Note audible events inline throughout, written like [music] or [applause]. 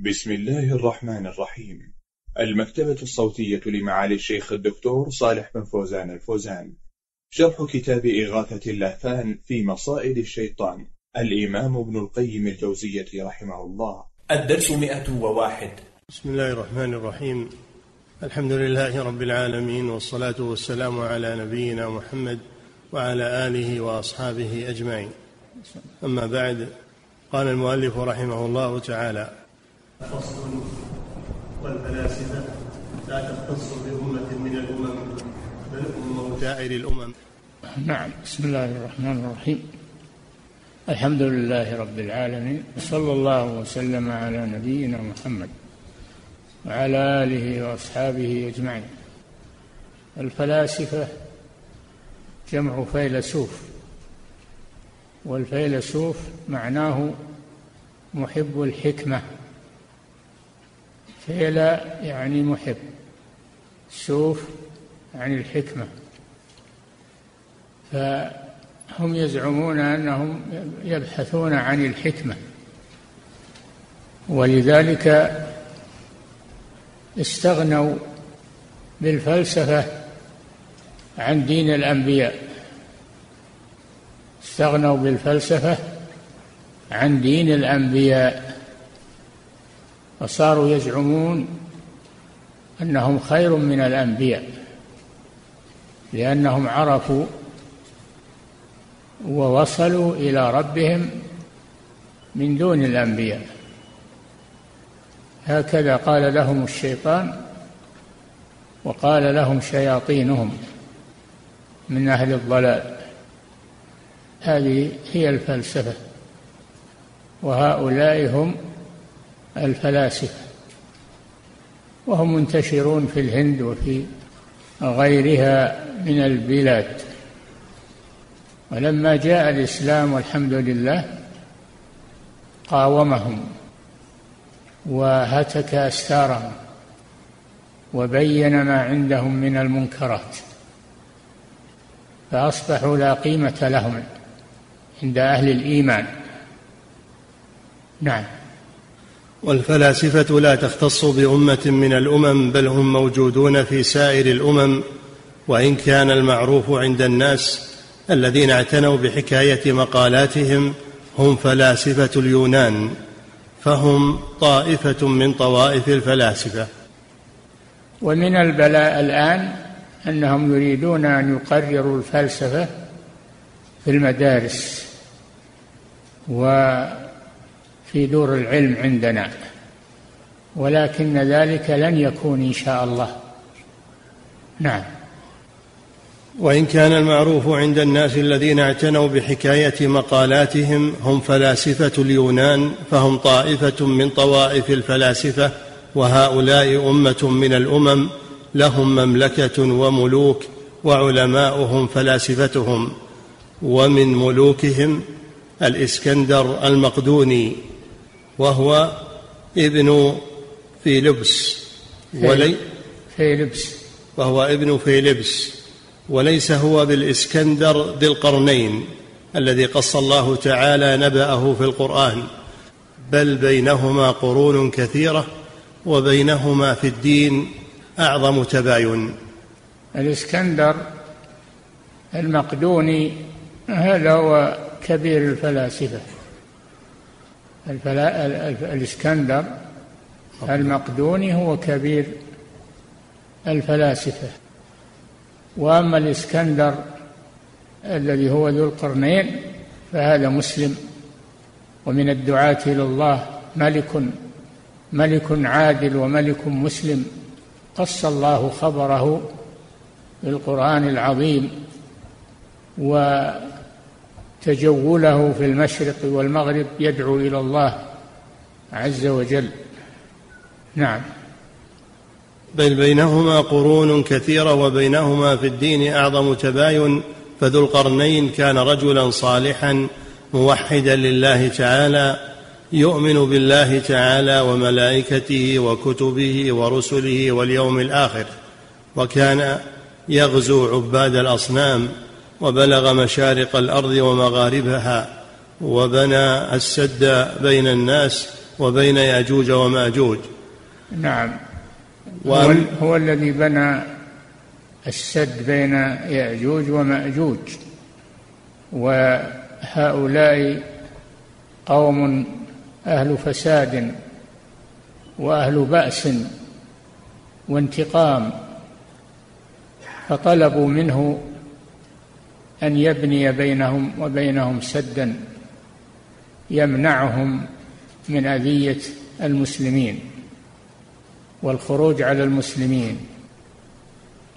بسم الله الرحمن الرحيم. المكتبة الصوتية لمعالي الشيخ الدكتور صالح بن فوزان الفوزان. شرح كتاب إغاثة اللهفان في مصائد الشيطان. الإمام ابن القيم الجوزية رحمه الله. الدرس مئة وواحد. بسم الله الرحمن الرحيم. الحمد لله رب العالمين والصلاة والسلام على نبينا محمد وعلى آله وأصحابه أجمعين. أما بعد قال المؤلف رحمه الله تعالى فصل والفلاسفة لا تختص بأمة من الأمم بل هم سائر الأمم نعم بسم الله الرحمن الرحيم. الحمد لله رب العالمين صلى الله وسلم على نبينا محمد وعلى آله وأصحابه أجمعين. الفلاسفة جمع فيلسوف والفيلسوف معناه محب الحكمة. فيلا يعني محب. سوف عن الحكمة. فهم يزعمون أنهم يبحثون عن الحكمة. ولذلك استغنوا بالفلسفة عن دين الأنبياء. استغنوا بالفلسفة عن دين الأنبياء. فصاروا يزعمون أنهم خير من الأنبياء لأنهم عرفوا ووصلوا إلى ربهم من دون الأنبياء. هكذا قال لهم الشيطان وقال لهم شياطينهم من أهل الضلال. هذه هي الفلسفة وهؤلاء هم الفلاسفة وهم منتشرون في الهند وفي غيرها من البلاد. ولما جاء الإسلام والحمد لله قاومهم وهتك أستارهم وبين ما عندهم من المنكرات فأصبحوا لا قيمة لهم عند أهل الإيمان. نعم. والفلاسفة لا تختص بأمة من الأمم بل هم موجودون في سائر الأمم. وإن كان المعروف عند الناس الذين اعتنوا بحكاية مقالاتهم هم فلاسفة اليونان فهم طائفة من طوائف الفلاسفة. ومن البلاء الآن أنهم يريدون أن يقرروا الفلسفة في المدارس و في دور العلم عندنا. ولكن ذلك لن يكون إن شاء الله. نعم. وإن كان المعروف عند الناس الذين اعتنوا بحكاية مقالاتهم هم فلاسفة اليونان فهم طائفة من طوائف الفلاسفة وهؤلاء أمة من الأمم لهم مملكة وملوك وعلماؤهم فلاسفتهم. ومن ملوكهم الإسكندر المقدوني. وهو ابن فيلبس. ولي فيلبس. وهو ابن فيلبس. وليس هو بالإسكندر ذي القرنين الذي قص الله تعالى نبأه في القرآن. بل بينهما قرون كثيرة وبينهما في الدين أعظم تباين. الإسكندر المقدوني هذا هو كبير الفلاسفة. الفلا... الإسكندر المقدوني هو كبير الفلاسفة. وأما الإسكندر الذي هو ذو القرنين فهذا مسلم ومن الدعاة إلى الله ملك ملك عادل وملك مسلم. قص الله خبره في القرآن العظيم و تجوله في المشرق والمغرب يدعو إلى الله عز وجل. نعم. بل بينهما قرون كثيرة وبينهما في الدين أعظم تباين فذو القرنين كان رجلا صالحا موحدا لله تعالى يؤمن بالله تعالى وملائكته وكتبه ورسله واليوم الآخر وكان يغزو عباد الأصنام وبلغ مشارق الأرض ومغاربها وبنى السد بين الناس وبين ياجوج وماجوج. نعم. هو, هو الذي بنى السد بين ياجوج وماجوج. وهؤلاء قوم أهل فساد وأهل بأس وانتقام فطلبوا منه أن يبني بينهم وبينهم سدا يمنعهم من أذية المسلمين والخروج على المسلمين.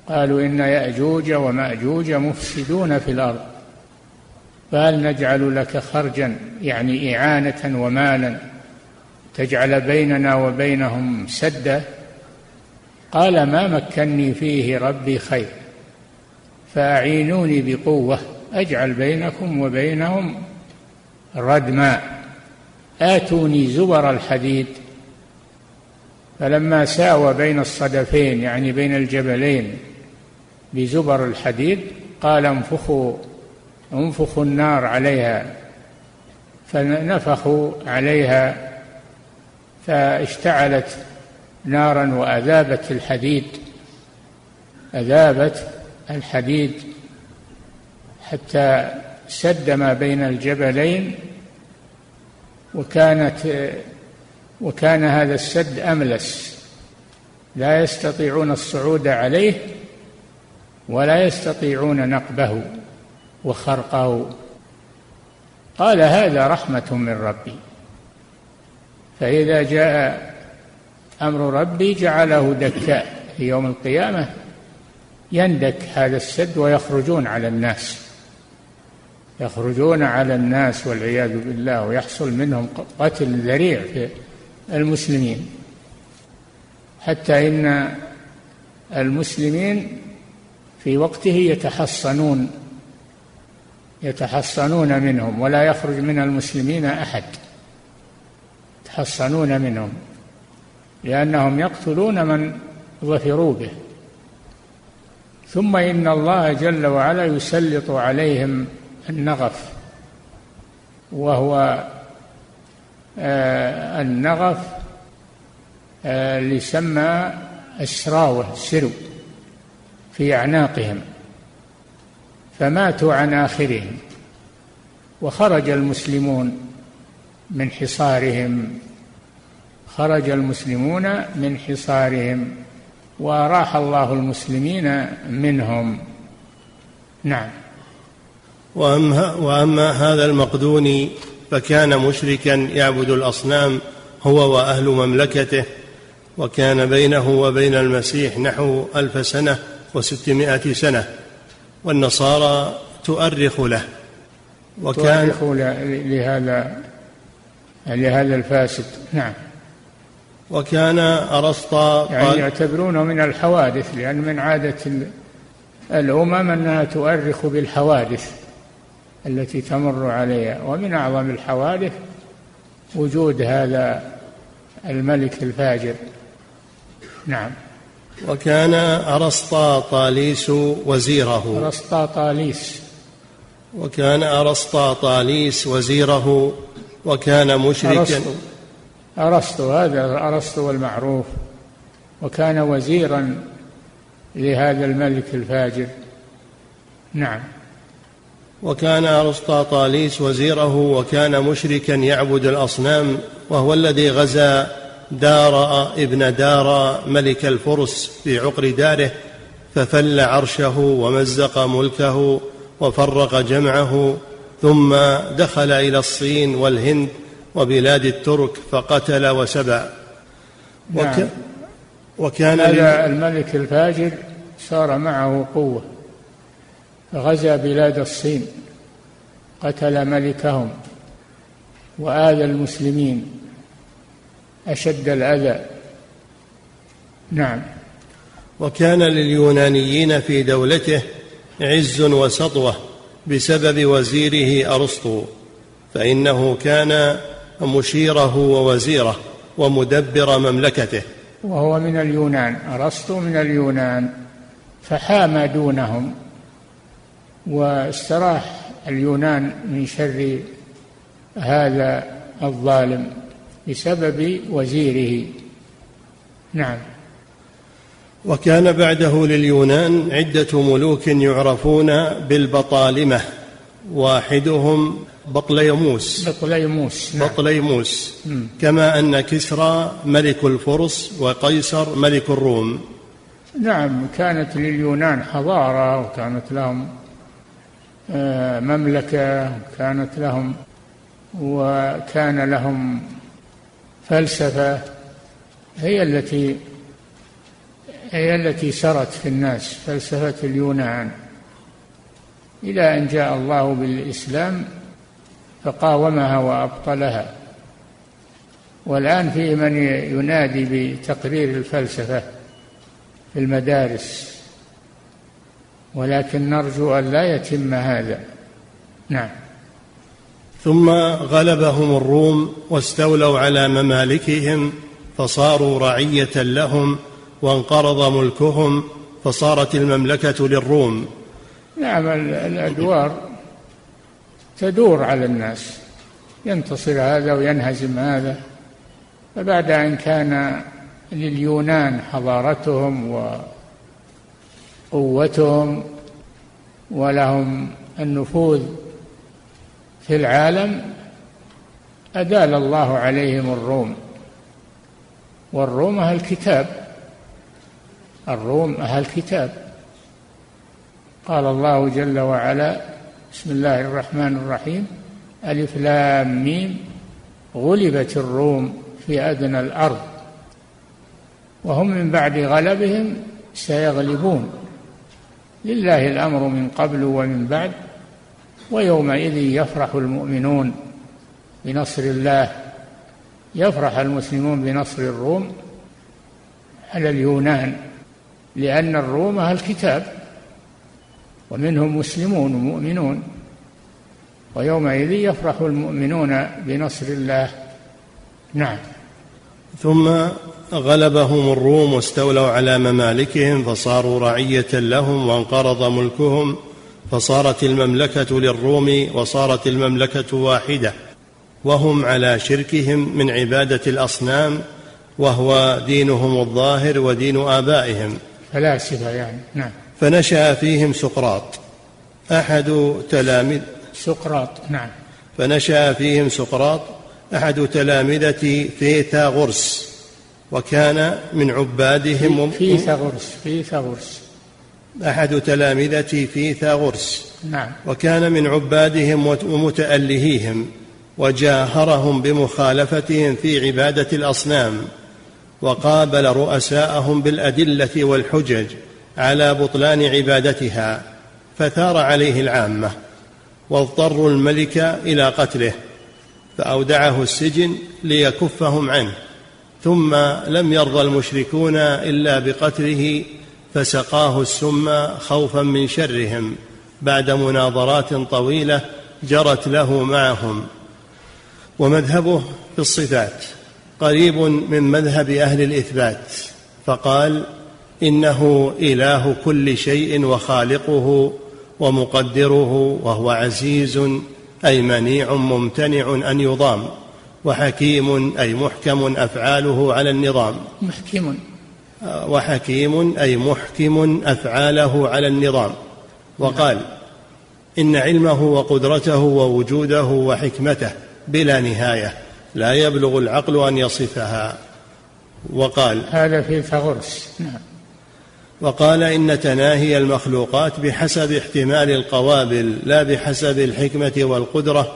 قالوا إن يأجوج ومأجوج مفسدون في الأرض فهل نجعل لك خرجا يعني إعانة ومالا تجعل بيننا وبينهم سدا. قال ما مكني فيه ربي خير. فأعينوني بقوة. أجعل بينكم وبينهم ردما. آتوني زبر الحديد. فلما ساوى بين الصدفين يعني بين الجبلين بزبر الحديد قال انفخوا انفخوا النار عليها. فنفخوا عليها. فاشتعلت نارا وأذابت الحديد. أذابت الحديد حتى سد ما بين الجبلين وكانت وكان هذا السد أملس. لا يستطيعون الصعود عليه ولا يستطيعون نقبه وخرقه. قال هذا رحمة من ربي. فإذا جاء أمر ربي جعله دكاء في يوم القيامة. يندك هذا السد ويخرجون على الناس. يخرجون على الناس والعياذ بالله ويحصل منهم قتل ذريع في المسلمين. حتى إن المسلمين في وقته يتحصنون يتحصنون منهم ولا يخرج من المسلمين أحد. يتحصنون منهم لأنهم يقتلون من ظفروا به. ثم إن الله جل وعلا يسلط عليهم النغف وهو آه النغف آه اللي سمى السرو في أعناقهم فماتوا عن آخرهم وخرج المسلمون من حصارهم خرج المسلمون من حصارهم. وراح الله المسلمين منهم. نعم. وأما, وأما هذا المقدوني فكان مشركا يعبد الأصنام هو وأهل مملكته وكان بينه وبين المسيح نحو ألف سنة وستمائة سنة والنصارى تؤرخ له. وكان تؤرخ لهذا لهذا الفاسد. نعم. وكان أرسطا يعني يعتبرونه من الحوادث لأن من عادة الأمم أنها تؤرخ بالحوادث التي تمر عليها ومن أعظم الحوادث وجود هذا الملك الفاجر. نعم. وكان أرسطاطاليس وزيره. أرسطاطاليس وكان أرسطاطاليس وزيره وكان مشركا. أرسطو, أرسطو هذا أرسطو المعروف وكان وزيرا لهذا الملك الفاجر. نعم. وكان أرسطاطاليس وزيره وكان مشركا يعبد الأصنام وهو الذي غزا دار ابن دار ملك الفرس في عقر داره ففل عرشه ومزق ملكه وفرق جمعه ثم دخل إلى الصين والهند وبلاد الترك فقتل وسبع وك نعم. وكان هذا الملك الفاجر صار معه قوة. غزا بلاد الصين قتل ملكهم وآذى المسلمين أشد الأذى. نعم. وكان لليونانيين في دولته عز وسطوة بسبب وزيره أرسطو فإنه كان مشيره ووزيره ومدبر مملكته. وهو من اليونان أرسطو من اليونان فحام دونهم واستراح اليونان من شر هذا الظالم بسبب وزيره. نعم. وكان بعده لليونان عدة ملوك يعرفون بالبطالمة واحدهم بطليموس. بطليموس نعم. بطليموس. كما أن كسرى ملك الفرس وقيصر ملك الروم. نعم كانت لليونان حضارة وكانت لهم آه، مملكة كانت لهم وكان لهم فلسفة. هي التي هي التي سرت في الناس فلسفة اليونان. إلى أن جاء الله بالإسلام فقاومها وأبطلها. والآن في من ينادي بتقرير الفلسفة في المدارس. ولكن نرجو أن لا يتم هذا. نعم. ثم غلبهم الروم واستولوا على ممالكهم فصاروا رعية لهم وانقرض ملكهم فصارت المملكة للروم. نعم الأدوار تدور على الناس. ينتصر هذا وينهزم هذا. فبعد أن كان لليونان حضارتهم وقوتهم ولهم النفوذ في العالم أدال الله عليهم الروم. والروم أهل كتاب. الروم أهل كتاب. قال الله جل وعلا بسم الله الرحمن الرحيم. ألف لام ميم. غلبت الروم في أدنى الأرض. وهم من بعد غلبهم سيغلبون. لله الأمر من قبل ومن بعد ويومئذ يفرح المؤمنون بنصر الله. يفرح المسلمون بنصر الروم. على اليونان. لأن الروم أهل الكتاب ومنهم مسلمون ومؤمنون. ويومئذ يفرح المؤمنون بنصر الله. نعم. ثم غلبهم الروم واستولوا على ممالكهم فصاروا رعية لهم وانقرض ملكهم. فصارت المملكة للروم وصارت المملكة واحدة. وهم على شركهم من عبادة الأصنام وهو دينهم الظاهر ودين آبائهم. فلاسفة يعني. نعم. فنشأ فيهم سقراط. أحد تلاميذ سقراط نعم. فنشأ فيهم سقراط أحد تلامذة فيثاغورس وكان من عبادهم فيثاغورس فيثاغورس أحد تلامذة فيثاغورس نعم. وكان من عبادهم ومتألهيهم وجاهرهم بمخالفتهم في عبادة الأصنام وقابل رؤساءهم بالأدلة والحجج على بطلان عبادتها فثار عليه العامة واضطروا الملك إلى قتله فأودعه السجن ليكفهم عنه ثم لم يرضى المشركون إلا بقتله فسقاه السم خوفا من شرهم بعد مناظرات طويلة جرت له معهم. ومذهبه في الصفات قريب من مذهب أهل الإثبات فقال إنه إله كل شيء وخالقه ومقدره وهو عزيز أي منيع ممتنع أن يضام وحكيم أي محكم أفعاله على النظام. محكم. وحكيم أي محكم أفعاله على النظام. وقال إن علمه وقدرته ووجوده وحكمته بلا نهاية لا يبلغ العقل أن يصفها. وقال هذا في فغرس نعم. وقال إن تناهي المخلوقات بحسب احتمال القوابل لا بحسب الحكمة والقدرة.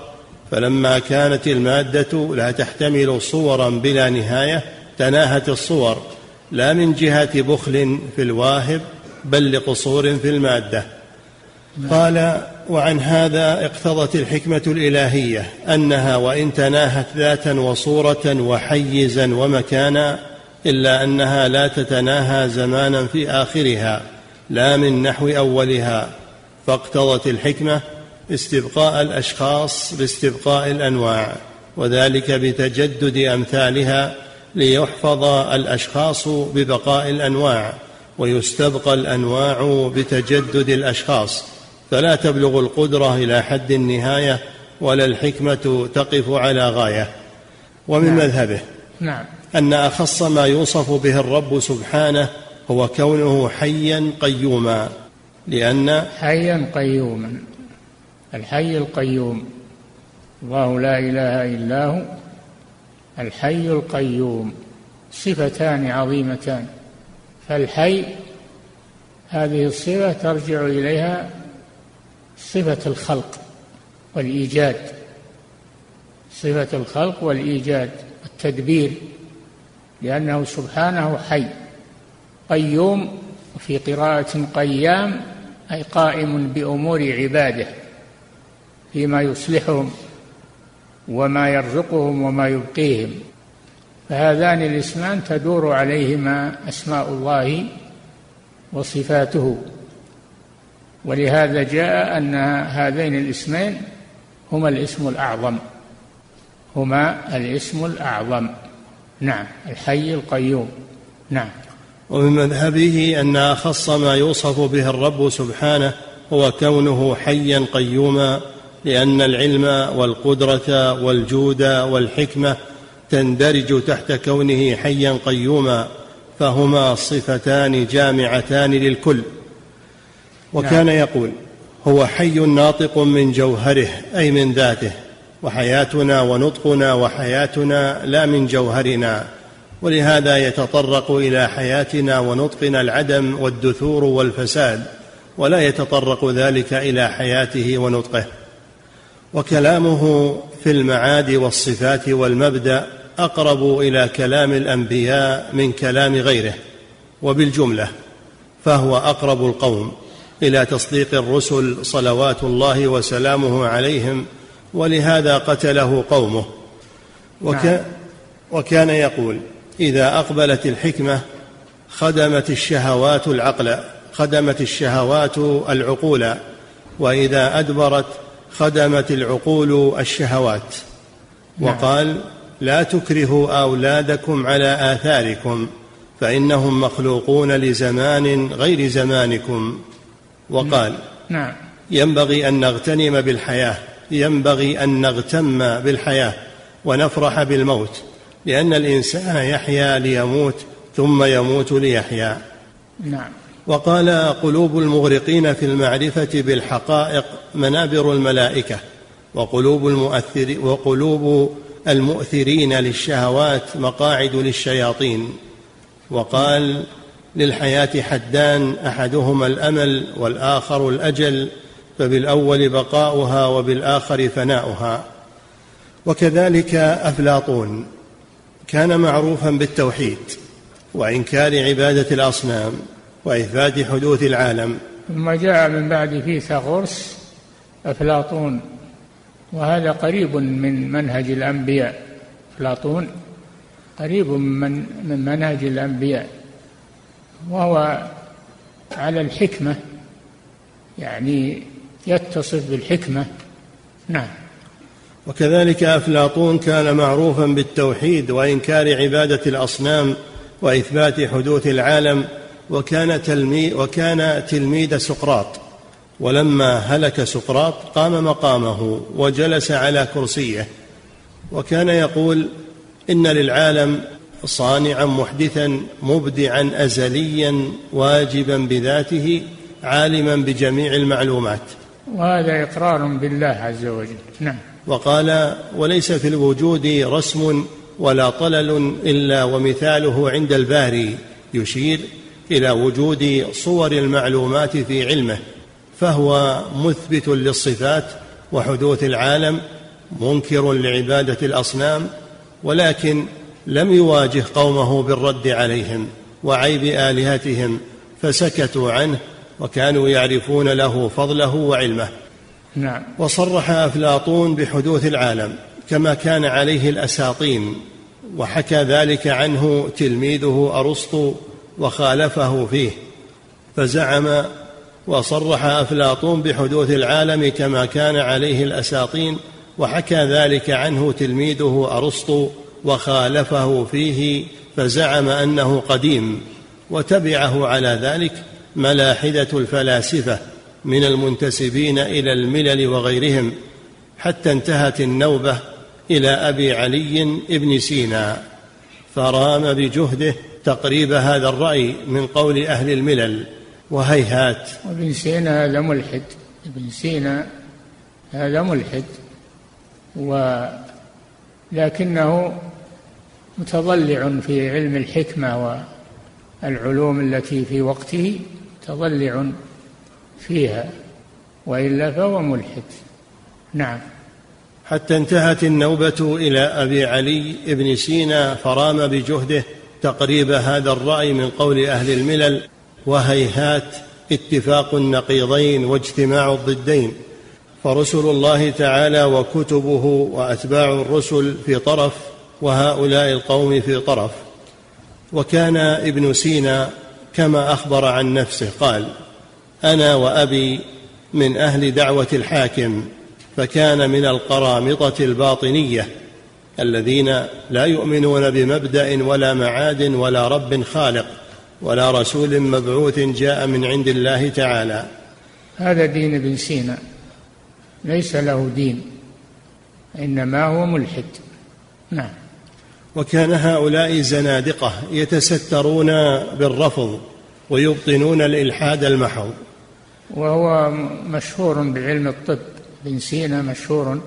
فلما كانت المادة لا تحتمل صورا بلا نهاية تناهت الصور. لا من جهة بخل في الواهب بل لقصور في المادة. قال وعن هذا اقتضت الحكمة الإلهية أنها وإن تناهت ذاتا وصورة وحيزا ومكانا إلا أنها لا تتناهى زمانا في آخرها لا من نحو أولها. فاقتضت الحكمة استبقاء الأشخاص باستبقاء الأنواع وذلك بتجدد أمثالها ليحفظ الأشخاص ببقاء الأنواع ويستبقى الأنواع بتجدد الأشخاص. فلا تبلغ القدرة إلى حد النهاية ولا الحكمة تقف على غاية. ومن نعم. مذهبه. نعم. أن أخص ما يوصف به الرب سبحانه هو كونه حيا قيوما لأن حيا قيوما الحي القيوم الله لا إله إلا هو الحي القيوم صفتان عظيمتان فالحي هذه الصفة ترجع إليها صفة الخلق والإيجاد صفة الخلق والإيجاد والتدبير لأنه سبحانه حي. قيوم وفي قراءة قيام أي قائم بأمور عباده فيما يصلحهم وما يرزقهم وما يبقيهم. فهذان الاسمان تدور عليهما أسماء الله وصفاته. ولهذا جاء أن هذين الاسمين هما الاسم الأعظم. هما الاسم الأعظم. نعم الحي القيوم. نعم. ومن مذهبه أن أخص ما يوصف به الرب سبحانه هو كونه حيا قيوما لأن العلم والقدرة والجود والحكمة تندرج تحت كونه حيا قيوما فهما صفتان جامعتان للكل. وكان يقول هو حي ناطق من جوهره أي من ذاته. وحياتنا ونطقنا وحياتنا لا من جوهرنا ولهذا يتطرق إلى حياتنا ونطقنا العدم والدثور والفساد ولا يتطرق ذلك إلى حياته ونطقه. وكلامه في المعاد والصفات والمبدأ أقرب إلى كلام الأنبياء من كلام غيره وبالجملة فهو أقرب القوم إلى تصديق الرسل صلوات الله وسلامه عليهم ولهذا قتله قومه وك نعم. وكان يقول إذا أقبلت الحكمة خدمت الشهوات العقل خدمت الشهوات العقول وإذا أدبرت خدمت العقول الشهوات نعم. وقال لا تكرهوا أولادكم على آثاركم فإنهم مخلوقون لزمان غير زمانكم وقال نعم ينبغي أن نغتنم بالحياة ينبغي أن نغتم بالحياة ونفرح بالموت لأن الإنسان يحيا ليموت ثم يموت ليحيا. نعم. وقال قلوب المغرقين في المعرفة بالحقائق منابر الملائكة وقلوب المؤثر وقلوب المؤثرين للشهوات مقاعد للشياطين. وقال للحياة حدان أحدهما الأمل والآخر الأجل. فبالأول بقاؤها وبالآخر فناؤها. وكذلك أفلاطون. كان معروفا بالتوحيد وإنكار عبادة الأصنام وإثبات حدوث العالم. ثم جاء من بعد فيثاغورس أفلاطون. وهذا قريب من منهج الأنبياء. أفلاطون قريب من من منهج الأنبياء. وهو على الحكمة. يعني يتصف بالحكمة. نعم. وكذلك أفلاطون كان معروفا بالتوحيد وإنكار عبادة الأصنام وإثبات حدوث العالم وكان تلمي وكان تلميذ سقراط. ولما هلك سقراط قام مقامه وجلس على كرسيه. وكان يقول إن للعالم صانعا محدثا مبدعا ازليا واجبا بذاته عالما بجميع المعلومات. وهذا إقرار بالله عز وجل. نعم. وقال وليس في الوجود رسم ولا طلل إلا ومثاله عند الباري. يشير إلى وجود صور المعلومات في علمه فهو مثبت للصفات وحدوث العالم منكر لعبادة الأصنام ولكن لم يواجه قومه بالرد عليهم وعيب آلهتهم فسكتوا عنه وكانوا يعرفون له فضله وعلمه. نعم. وصرح أفلاطون بحدوث العالم كما كان عليه الأساطين وحكى ذلك عنه تلميذه أرسطو وخالفه فيه. فزعم وصرح أفلاطون بحدوث العالم كما كان عليه الأساطين وحكى ذلك عنه تلميذه أرسطو وخالفه فيه فزعم أنه قديم وتبعه على ذلك ملاحدة الفلاسفة من المنتسبين إلى الملل وغيرهم حتى انتهت النوبة إلى أبي علي بن سينا. فرام بجهده تقريب هذا الرأي من قول أهل الملل. وهيهات. وابن سينا هذا ملحد. ابن سينا هذا ملحد. ولكنه متضلع في علم الحكمة والعلوم التي في وقته. متضلع فيها وإلا فهو ملحد. نعم. حتى انتهت النوبة إلى أبي علي بن سينا فرام بجهده تقريب هذا الرأي من قول أهل الملل وهيهات اتفاق النقيضين واجتماع الضدين. فرسل الله تعالى وكتبه وأتباع الرسل في طرف وهؤلاء القوم في طرف. وكان ابن سينا كما أخبر عن نفسه قال أنا وأبي من أهل دعوة الحاكم فكان من القرامطة الباطنية الذين لا يؤمنون بمبدأ ولا معاد ولا رب خالق ولا رسول مبعوث جاء من عند الله تعالى. هذا دين ابن سينا ليس له دين إنما هو ملحد. نعم. وكان هؤلاء زنادقة يتسترون بالرفض ويبطنون الإلحاد المحض. وهو مشهور بعلم الطب ابن سينا مشهور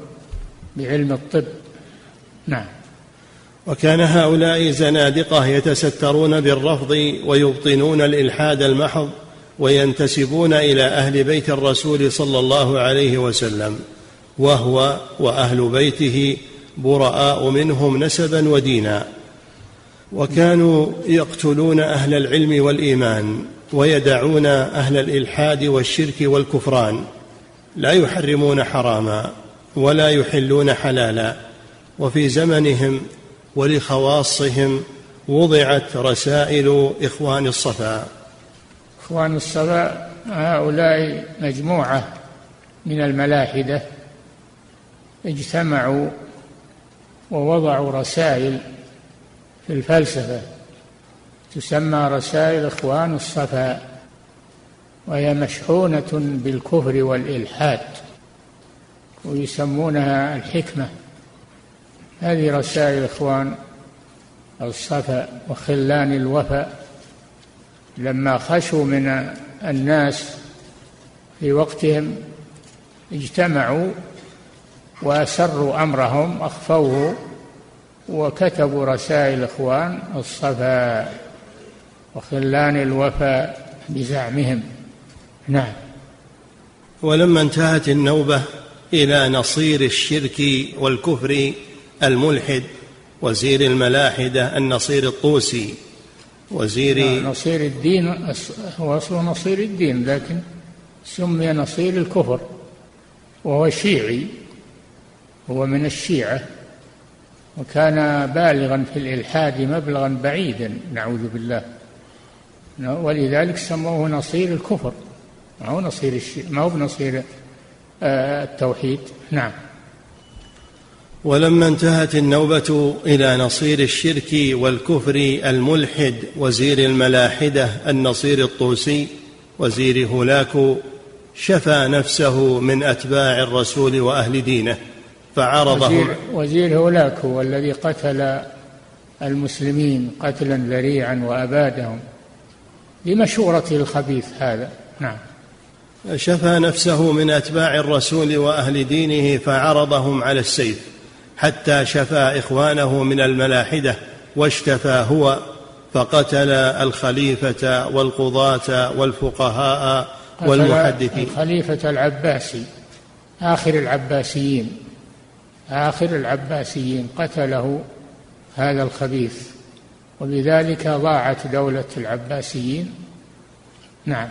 بعلم الطب. نعم. وكان هؤلاء زنادقة يتسترون بالرفض ويبطنون الإلحاد المحض وينتسبون إلى أهل بيت الرسول صلى الله عليه وسلم وهو وأهل بيته براء منهم نسبا ودينا وكانوا يقتلون أهل العلم والإيمان ويدعون أهل الإلحاد والشرك والكفران لا يحرمون حراما ولا يحلون حلالا. وفي زمنهم ولخواصهم وضعت رسائل إخوان الصفا. إخوان الصفا هؤلاء مجموعة من الملاحدة اجتمعوا ووضعوا رسائل في الفلسفة. تسمى رسائل إخوان الصفا وهي مشحونة بالكفر والإلحاد ويسمونها الحكمة. هذه رسائل إخوان الصفا وخلان الوفا لما خشوا من الناس في وقتهم اجتمعوا وأسروا أمرهم أخفوه وكتبوا رسائل إخوان الصفا وخلان الوفا بزعمهم. نعم. ولما انتهت النوبة إلى نصير الشرك والكفر الملحد وزير الملاحدة النصير الطوسي وزير نصير الدين هو أصله نصير الدين لكن سمي نصير الكفر وهو شيعي. هو من الشيعة وكان بالغا في الإلحاد مبلغا بعيدا نعوذ بالله. ولذلك سموه نصير الكفر ما هو نصير الشيء ما هو بنصير آه، التوحيد. نعم. ولما انتهت النوبة إلى نصير الشرك والكفر الملحد وزير الملاحدة النصير الطوسي وزير هولاكو شفى نفسه من أتباع الرسول وأهل دينه. فعرضهم وزير, وزير هولاكو والذي قتل المسلمين قتلا ذريعا وأبادهم. لمشورته الخبيث هذا. نعم. شفى نفسه من أتباع الرسول وأهل دينه فعرضهم على السيف حتى شفى إخوانه من الملاحدة واشتفى هو فقتل الخليفة والقضاة والفقهاء والمحدثين. الخليفة العباسي آخر العباسيين. آخر العباسيين قتله هذا الخبيث وبذلك ضاعت دولة العباسيين. نعم.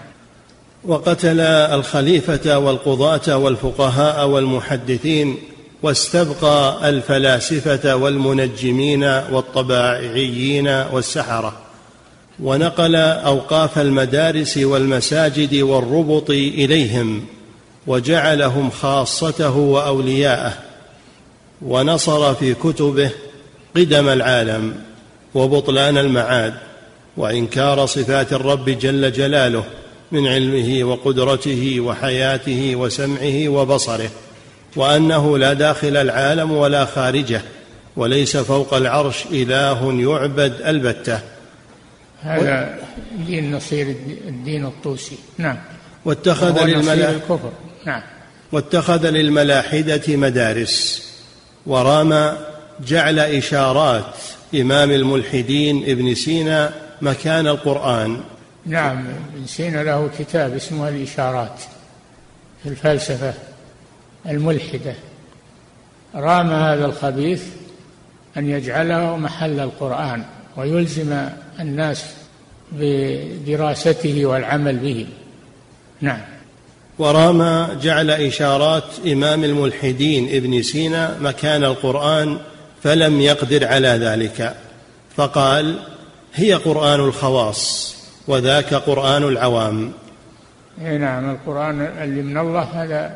وقتل الخليفة والقضاة والفقهاء والمحدثين واستبقى الفلاسفة والمنجمين والطباعيين والسحرة ونقل أوقاف المدارس والمساجد والربط إليهم وجعلهم خاصته وأولياءه. ونصر في كتبه قدم العالم وبطلان المعاد وإنكار صفات الرب جل جلاله من علمه وقدرته وحياته وسمعه وبصره وأنه لا داخل العالم ولا خارجه وليس فوق العرش إله يعبد البتة. هذا دين نصير الدين الطوسي. نعم. واتخذ للملاحدة الكفر. نعم. واتخذ للملاحدة مدارس. ورام جعل إشارات إمام الملحدين ابن سينا مكان القرآن. نعم ابن سينا له كتاب اسمه الإشارات في الفلسفة الملحدة. رام هذا الخبيث أن يجعله محل القرآن ويلزم الناس بدراسته والعمل به. نعم. ورام جعل إشارات إمام الملحدين ابن سينا مكان القرآن فلم يقدر على ذلك. فقال هي قرآن الخواص وذاك قرآن العوام. نعم القرآن اللي من الله هذا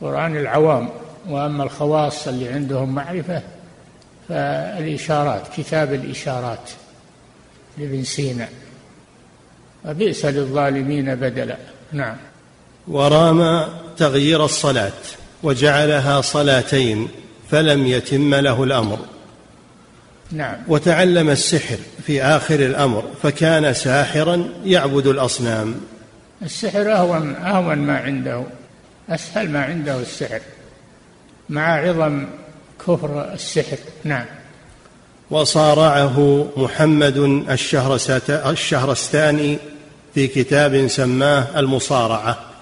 قرآن العوام. وأما الخواص اللي عندهم معرفة فالإشارات كتاب الإشارات لابن سينا. وبئس للظالمين بدلا. نعم. ورام تغيير الصلاة وجعلها صلاتين فلم يتم له الأمر. نعم. وتعلم السحر في آخر الأمر فكان ساحرا يعبد الأصنام. السحر أهون أهون ما عنده أسهل ما عنده السحر مع عظم كفر السحر. نعم. وصارعه محمد الشهرستاني في كتاب سماه المصارعة.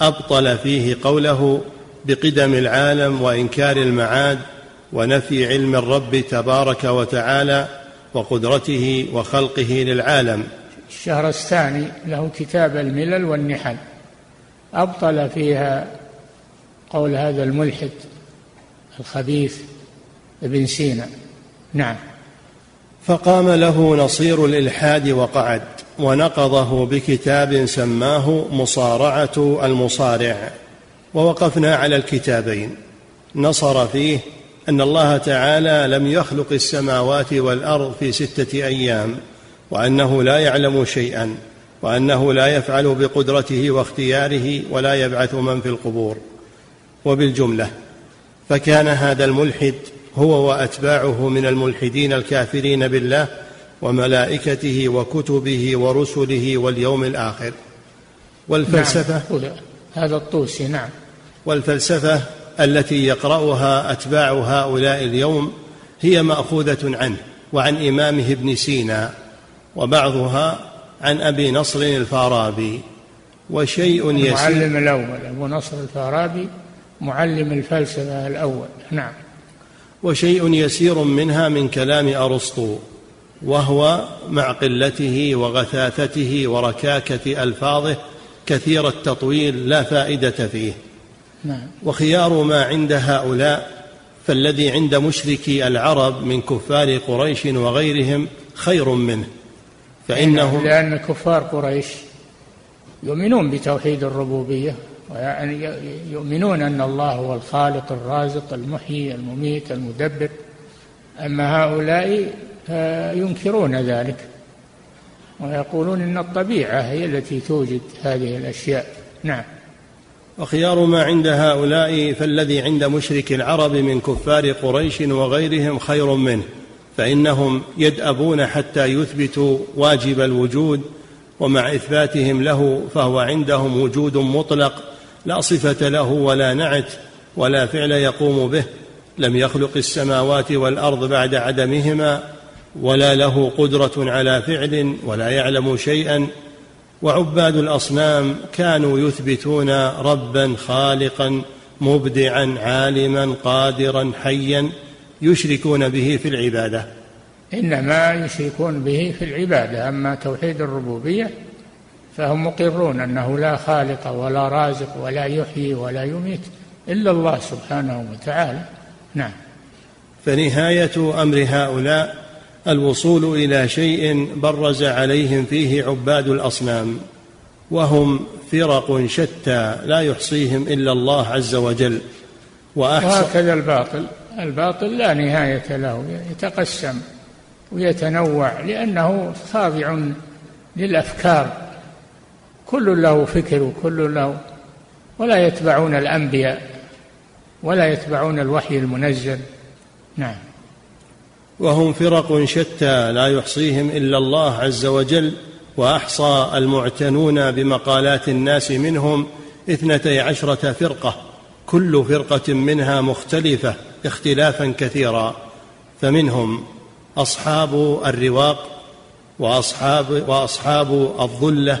أبطل فيه قوله بقدم العالم وإنكار المعاد ونفي علم الرب تبارك وتعالى وقدرته وخلقه للعالم. الشهرستاني له كتاب الملل والنحل. أبطل فيها قول هذا الملحد الخبيث ابن سينا. نعم. فقام له نصير الإلحاد وقعد. ونقضه بكتاب سماه مصارعة المصارع ووقفنا على الكتابين. نصر فيه أن الله تعالى لم يخلق السماوات والأرض في ستة أيام وأنه لا يعلم شيئا وأنه لا يفعل بقدرته واختياره ولا يبعث من في القبور. وبالجملة فكان هذا الملحد هو وأتباعه من الملحدين الكافرين بالله وملائكته وكتبه ورسله واليوم الآخر. والفلسفة نعم. هذا الطوسي نعم. والفلسفة التي يقرأها أتباع هؤلاء اليوم هي مأخوذة عنه وعن إمامه ابن سينا وبعضها عن أبي نصر الفارابي. وشيء يسير المعلم الأول أبو نصر الفارابي معلم الفلسفة الأول نعم. وشيء يسير منها من كلام أرسطو. وهو مع قلته وغثاثته وركاكة ألفاظه كثير التطويل لا فائدة فيه. نعم. وخيار ما عند هؤلاء فالذي عند مشركي العرب من كفار قريش وغيرهم خير منه. فإنهم لأن كفار قريش يؤمنون بتوحيد الربوبية يعني يؤمنون أن الله هو الخالق الرازق المحيي المميت المدبر. أما هؤلاء ينكرون ذلك ويقولون إن الطبيعة هي التي توجد هذه الأشياء. نعم. وخيار ما عند هؤلاء فالذي عند مشرك العرب من كفار قريش وغيرهم خير منه فإنهم يدأبون حتى يثبتوا واجب الوجود ومع إثباتهم له فهو عندهم وجود مطلق لا صفة له ولا نعت ولا فعل يقوم به لم يخلق السماوات والأرض بعد عدمهما ولا له قدرة على فعل ولا يعلم شيئا. وعباد الأصنام كانوا يثبتون ربا خالقا مبدعا عالما قادرا حيا يشركون به في العبادة. إنما يشركون به في العبادة أما توحيد الربوبية فهم مقرون أنه لا خالق ولا رازق ولا يحيي ولا يميت إلا الله سبحانه وتعالى. نعم. فنهاية أمر هؤلاء الوصول إلى شيء برز عليهم فيه عباد الأصنام وهم فرق شتى لا يحصيهم إلا الله عز وجل وهكذا الباطل الباطل لا نهاية له يتقسم ويتنوع لأنه خاضع للأفكار كل له فكر وكل له ولا يتبعون الأنبياء ولا يتبعون الوحي المنزل. نعم. وهم فرق شتى لا يحصيهم إلا الله عز وجل وأحصى المعتنون بمقالات الناس منهم اثنتي عشرة فرقة كل فرقة منها مختلفة اختلافا كثيرا فمنهم أصحاب الرواق وأصحاب وأصحاب الظلة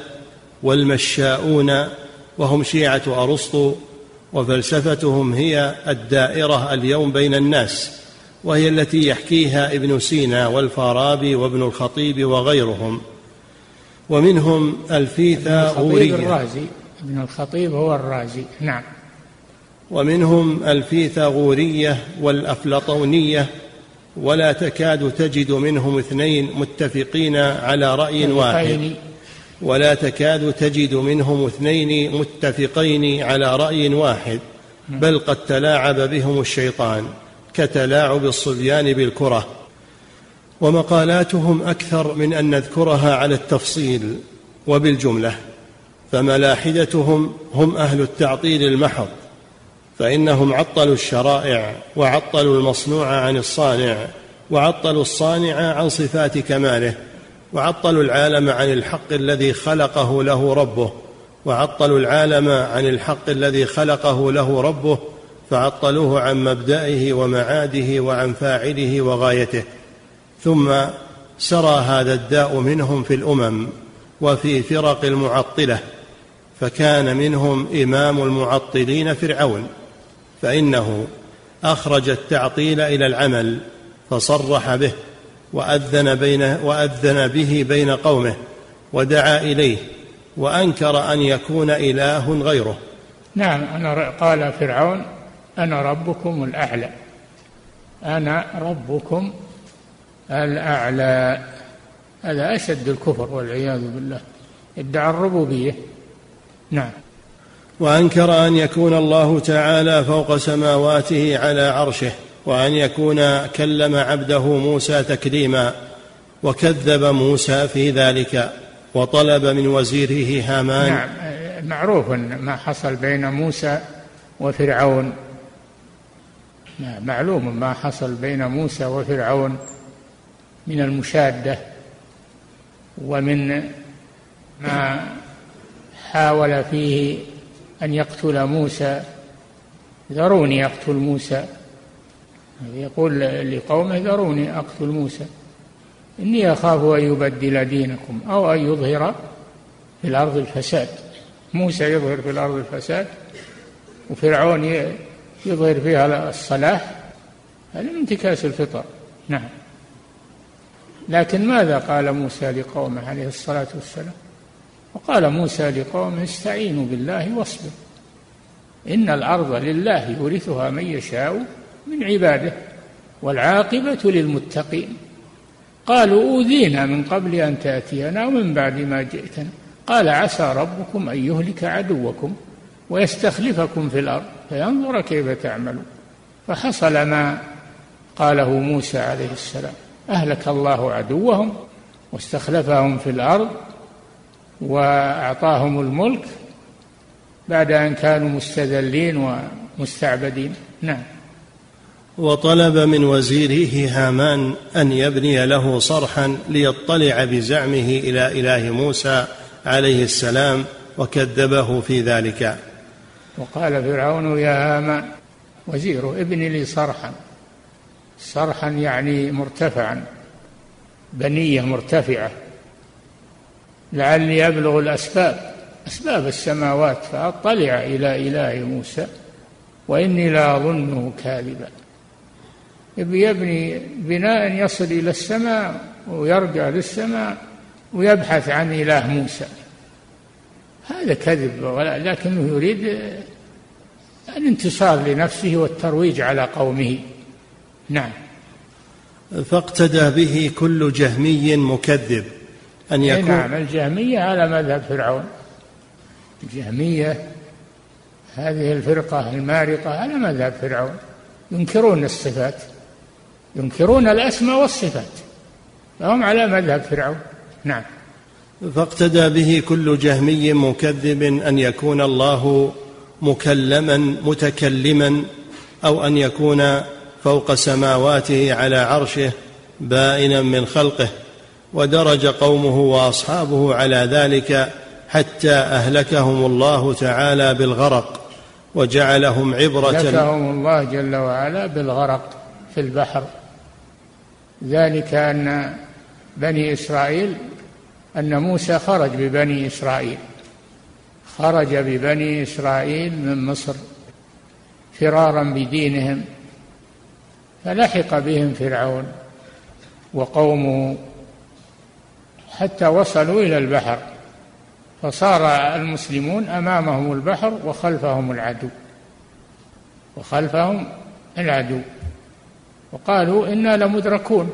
والمشاؤون وهم شيعة أرسطو وفلسفتهم هي الدائرة اليوم بين الناس. وهي التي يحكيها ابن سينا والفارابي وابن الخطيب وغيرهم. ومنهم الفيثاغورية الرازي. ابن الخطيب هو الرازي. نعم. ومنهم الفيثاغورية والأفلطونية ولا تكاد تجد منهم اثنين متفقين على رأي واحد. ولا تكاد تجد منهم اثنين متفقين على رأي واحد. بل قد تلاعب بهم الشيطان. كتلاعب الصبيان بالكرة ومقالاتهم أكثر من أن نذكرها على التفصيل وبالجملة فملاحدتهم هم أهل التعطيل المحض فإنهم عطلوا الشرائع وعطلوا المصنوع عن الصانع وعطلوا الصانع عن صفات كماله وعطلوا العالم عن الحق الذي خلقه له ربه وعطلوا العالم عن الحق الذي خلقه له ربه فعطلوه عن مبدئه ومعاده وعن فاعله وغايته ثم سرى هذا الداء منهم في الأمم وفي فرق المعطلة فكان منهم إمام المعطلين فرعون فإنه أخرج التعطيل إلى العمل فصرح به وأذن بين وأذن به بين قومه ودعا إليه وأنكر أن يكون إله غيره. نعم أنا قال فرعون أنا ربكم الأعلى. أنا ربكم الأعلى. هذا أشد الكفر والعياذ بالله. ادعى الربوبية. نعم. وأنكر أن يكون الله تعالى فوق سماواته على عرشه وأن يكون كلم عبده موسى تكليما وكذب موسى في ذلك وطلب من وزيره هامان. نعم. معروف ما حصل بين موسى وفرعون. معلوم ما حصل بين موسى وفرعون من المشادة ومن ما حاول فيه أن يقتل موسى. ذروني أقتل موسى. يقول لقومه ذروني أقتل موسى. إني أخاف أن يبدل دينكم أو أن يظهر في الأرض الفساد. موسى يظهر في الأرض الفساد وفرعون يظهر فيها الصلاح هذا من انتكاس الفطر. نعم. لكن ماذا قال موسى لقومه عليه الصلاة والسلام؟ وقال موسى لقومه استعينوا بالله واصبروا إن الأرض لله يورثها من يشاء من عباده والعاقبة للمتقين. قالوا أوذينا من قبل أن تأتينا ومن بعد ما جئتنا. قال عسى ربكم أن يهلك عدوكم. ويستخلفكم في الأرض فينظر كيف تعملون. فحصل ما قاله موسى عليه السلام. أهلك الله عدوهم واستخلفهم في الأرض وأعطاهم الملك بعد أن كانوا مستذلين ومستعبدين. نعم. وطلب من وزيره هامان أن يبني له صرحا ليطلع بزعمه إلى إله موسى عليه السلام وكذبه في ذلك. وقال فرعون يا هامان وزيره ابن لي صرحا. صرحا يعني مرتفعا بنية مرتفعة. لعلي أبلغ الأسباب. أسباب السماوات فأطلع إلى إله موسى وإني لاظنه كاذبا. يبني بناء يصل إلى السماء ويرجع للسماء ويبحث عن إله موسى. هذا كذب لكنه يريد الانتصار لنفسه والترويج على قومه. نعم. فاقتدى به كل جهمي مكذب أن يكون نعم الجهمية على مذهب فرعون. الجهمية هذه الفرقة المارقة على مذهب فرعون. ينكرون الصفات ينكرون الأسماء والصفات فهم على مذهب فرعون. نعم. فاقتدى به كل جهمي مكذب أن يكون الله مكلما متكلما أو أن يكون فوق سماواته على عرشه بائنا من خلقه ودرج قومه وأصحابه على ذلك حتى أهلكهم الله تعالى بالغرق وجعلهم عبرة أهلكهم الله جل وعلا بالغرق في البحر. ذلك أن بني إسرائيل أن موسى خرج ببني إسرائيل. خرج ببني إسرائيل من مصر فرارا بدينهم فلحق بهم فرعون وقومه حتى وصلوا إلى البحر. فصار المسلمون أمامهم البحر وخلفهم العدو وخلفهم العدو. وقالوا إنا لمدركون.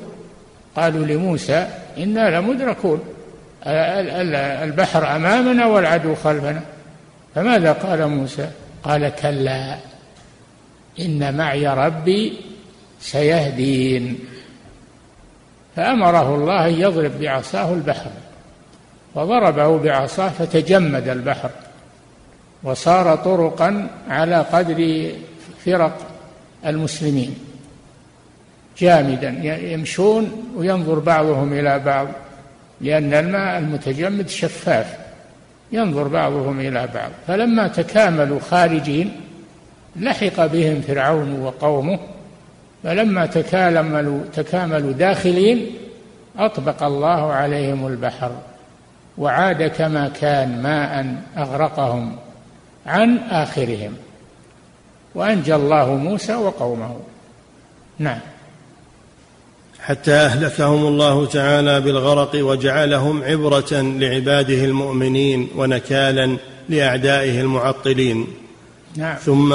قالوا لموسى إنا لمدركون. البحر أمامنا والعدو خلفنا. فماذا قال موسى؟ قال كلا إن معي ربي سيهدين. فأمره الله أن يضرب بعصاه البحر. فضربه بعصاه فتجمد البحر. وصار طرقا على قدر فرق المسلمين. جامدا يمشون وينظر بعضهم إلى بعض. لأن الماء المتجمد شفاف ينظر بعضهم إلى بعض. فلما تكاملوا خارجين لحق بهم فرعون وقومه. فلما تكاملوا تكاملوا داخلين أطبق الله عليهم البحر وعاد كما كان ماء أغرقهم عن آخرهم. وأنجى الله موسى وقومه. نعم. حتى أهلكهم الله تعالى بالغرق وجعلهم عبرة لعباده المؤمنين ونكالا لأعدائه المعطلين نعم. ثم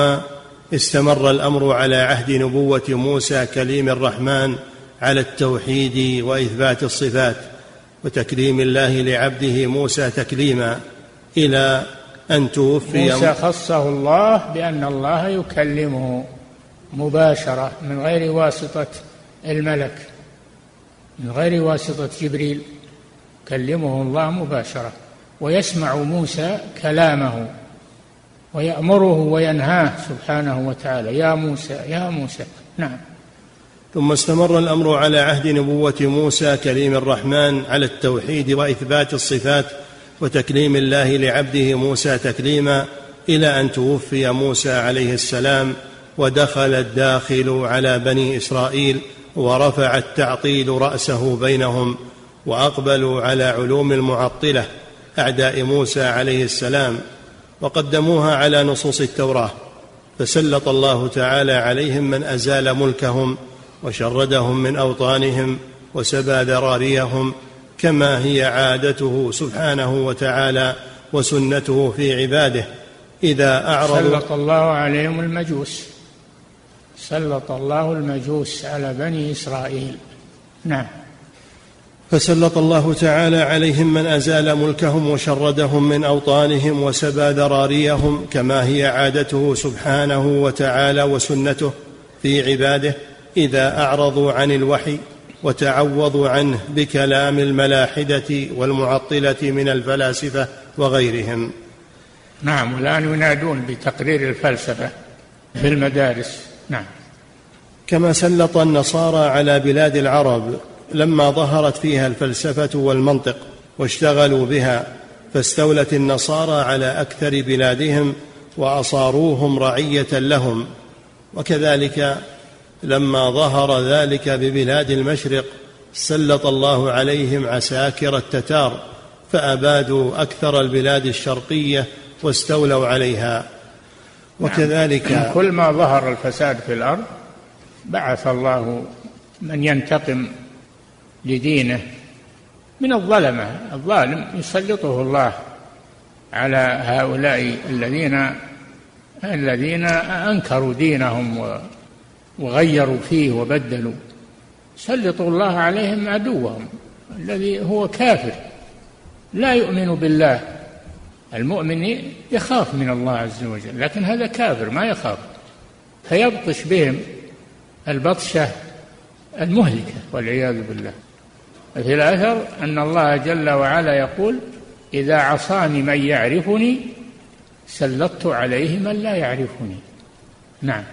استمر الأمر على عهد نبوة موسى كليم الرحمن على التوحيد وإثبات الصفات وتكريم الله لعبده موسى تكليما إلى أن توفي موسى خصه الله بأن الله يكلمه مباشرة من غير واسطة الملك من غير واسطة جبريل. كلمه الله مباشرة ويسمع موسى كلامه ويأمره وينهاه سبحانه وتعالى. يا موسى يا موسى. نعم. ثم استمر الأمر على عهد نبوة موسى كريم الرحمن على التوحيد وإثبات الصفات وتكليم الله لعبده موسى تكليما إلى أن توفي موسى عليه السلام ودخل الداخل على بني إسرائيل ورفع التعطيل رأسه بينهم وأقبلوا على علوم المعطلة أعداء موسى عليه السلام وقدموها على نصوص التوراة فسلط الله تعالى عليهم من أزال ملكهم وشردهم من أوطانهم وسبى ذراريهم كما هي عادته سبحانه وتعالى وسنته في عباده إذا أعرضوا سلط الله عليهم المجوس. سلط الله المجوس على بني إسرائيل. نعم. فسلط الله تعالى عليهم من أزال ملكهم وشردهم من أوطانهم وسبى ذراريهم كما هي عادته سبحانه وتعالى وسنته في عباده إذا أعرضوا عن الوحي وتعوضوا عنه بكلام الملاحدة والمعطلة من الفلاسفة وغيرهم. نعم والآن ينادون بتقرير الفلسفة في المدارس. نعم. كما سلط النصارى على بلاد العرب لما ظهرت فيها الفلسفة والمنطق واشتغلوا بها فاستولت النصارى على أكثر بلادهم وأصاروهم رعية لهم. وكذلك لما ظهر ذلك ببلاد المشرق سلط الله عليهم عساكر التتار فأبادوا أكثر البلاد الشرقية واستولوا عليها. وكذلك نعم. كل ما ظهر الفساد في الأرض بعث الله من ينتقم لدينه من الظلمة. الظالم يسلطه الله على هؤلاء الذين الذين أنكروا دينهم وغيروا فيه وبدلوا. سلطوا الله عليهم عدوهم الذي هو كافر. لا يؤمن بالله. المؤمن يخاف من الله عز وجل لكن هذا كافر ما يخاف. فيبطش بهم البطشة المهلكة والعياذ بالله. في الاثر أن الله جل وعلا يقول إذا عصاني من يعرفني سلطت عليه من لا يعرفني. نعم.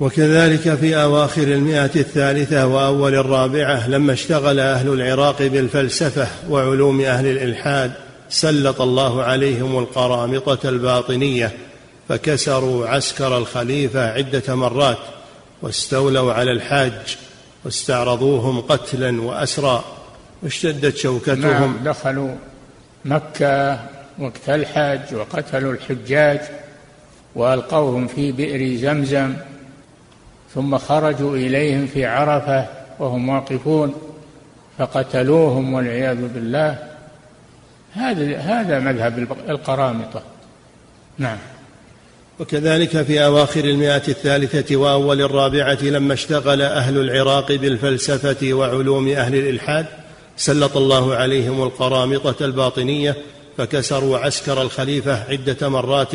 وكذلك في أواخر المئة الثالثة وأول الرابعة لما اشتغل أهل العراق بالفلسفة وعلوم أهل الإلحاد سلط الله عليهم القرامطة الباطنية فكسروا عسكر الخليفة عدة مرات واستولوا على الحاج واستعرضوهم قتلا وأسرى واشتدت شوكتهم. نعم دخلوا مكة وقت الحج وقتلوا الحجاج وألقوهم في بئر زمزم ثم خرجوا إليهم في عرفة وهم واقفون فقتلوهم والعياذ بالله. هذا هذا مذهب القرامطة. نعم. وكذلك في أواخر المئة الثالثة وأول الرابعة لما اشتغل أهل العراق بالفلسفة وعلوم أهل الإلحاد سلط الله عليهم القرامطة الباطنية فكسروا عسكر الخليفة عدة مرات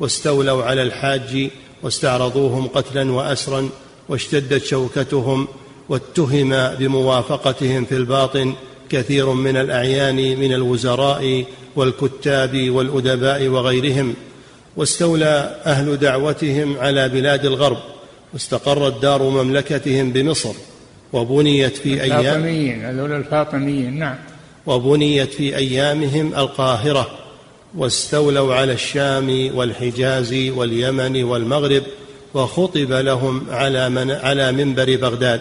واستولوا على الحاج واستعرضوهم قتلا وأسرا واشتدت شوكتهم واتهم بموافقتهم في الباطن كثير من الأعيان من الوزراء والكتاب والأدباء وغيرهم واستولى أهل دعوتهم على بلاد الغرب واستقرت دار مملكتهم بمصر وبنيت في أيام الفاطميين هذول الفاطميين نعم. وبنيت في أيامهم القاهرة واستولوا على الشام والحجاز واليمن والمغرب وخطب لهم على من على منبر بغداد.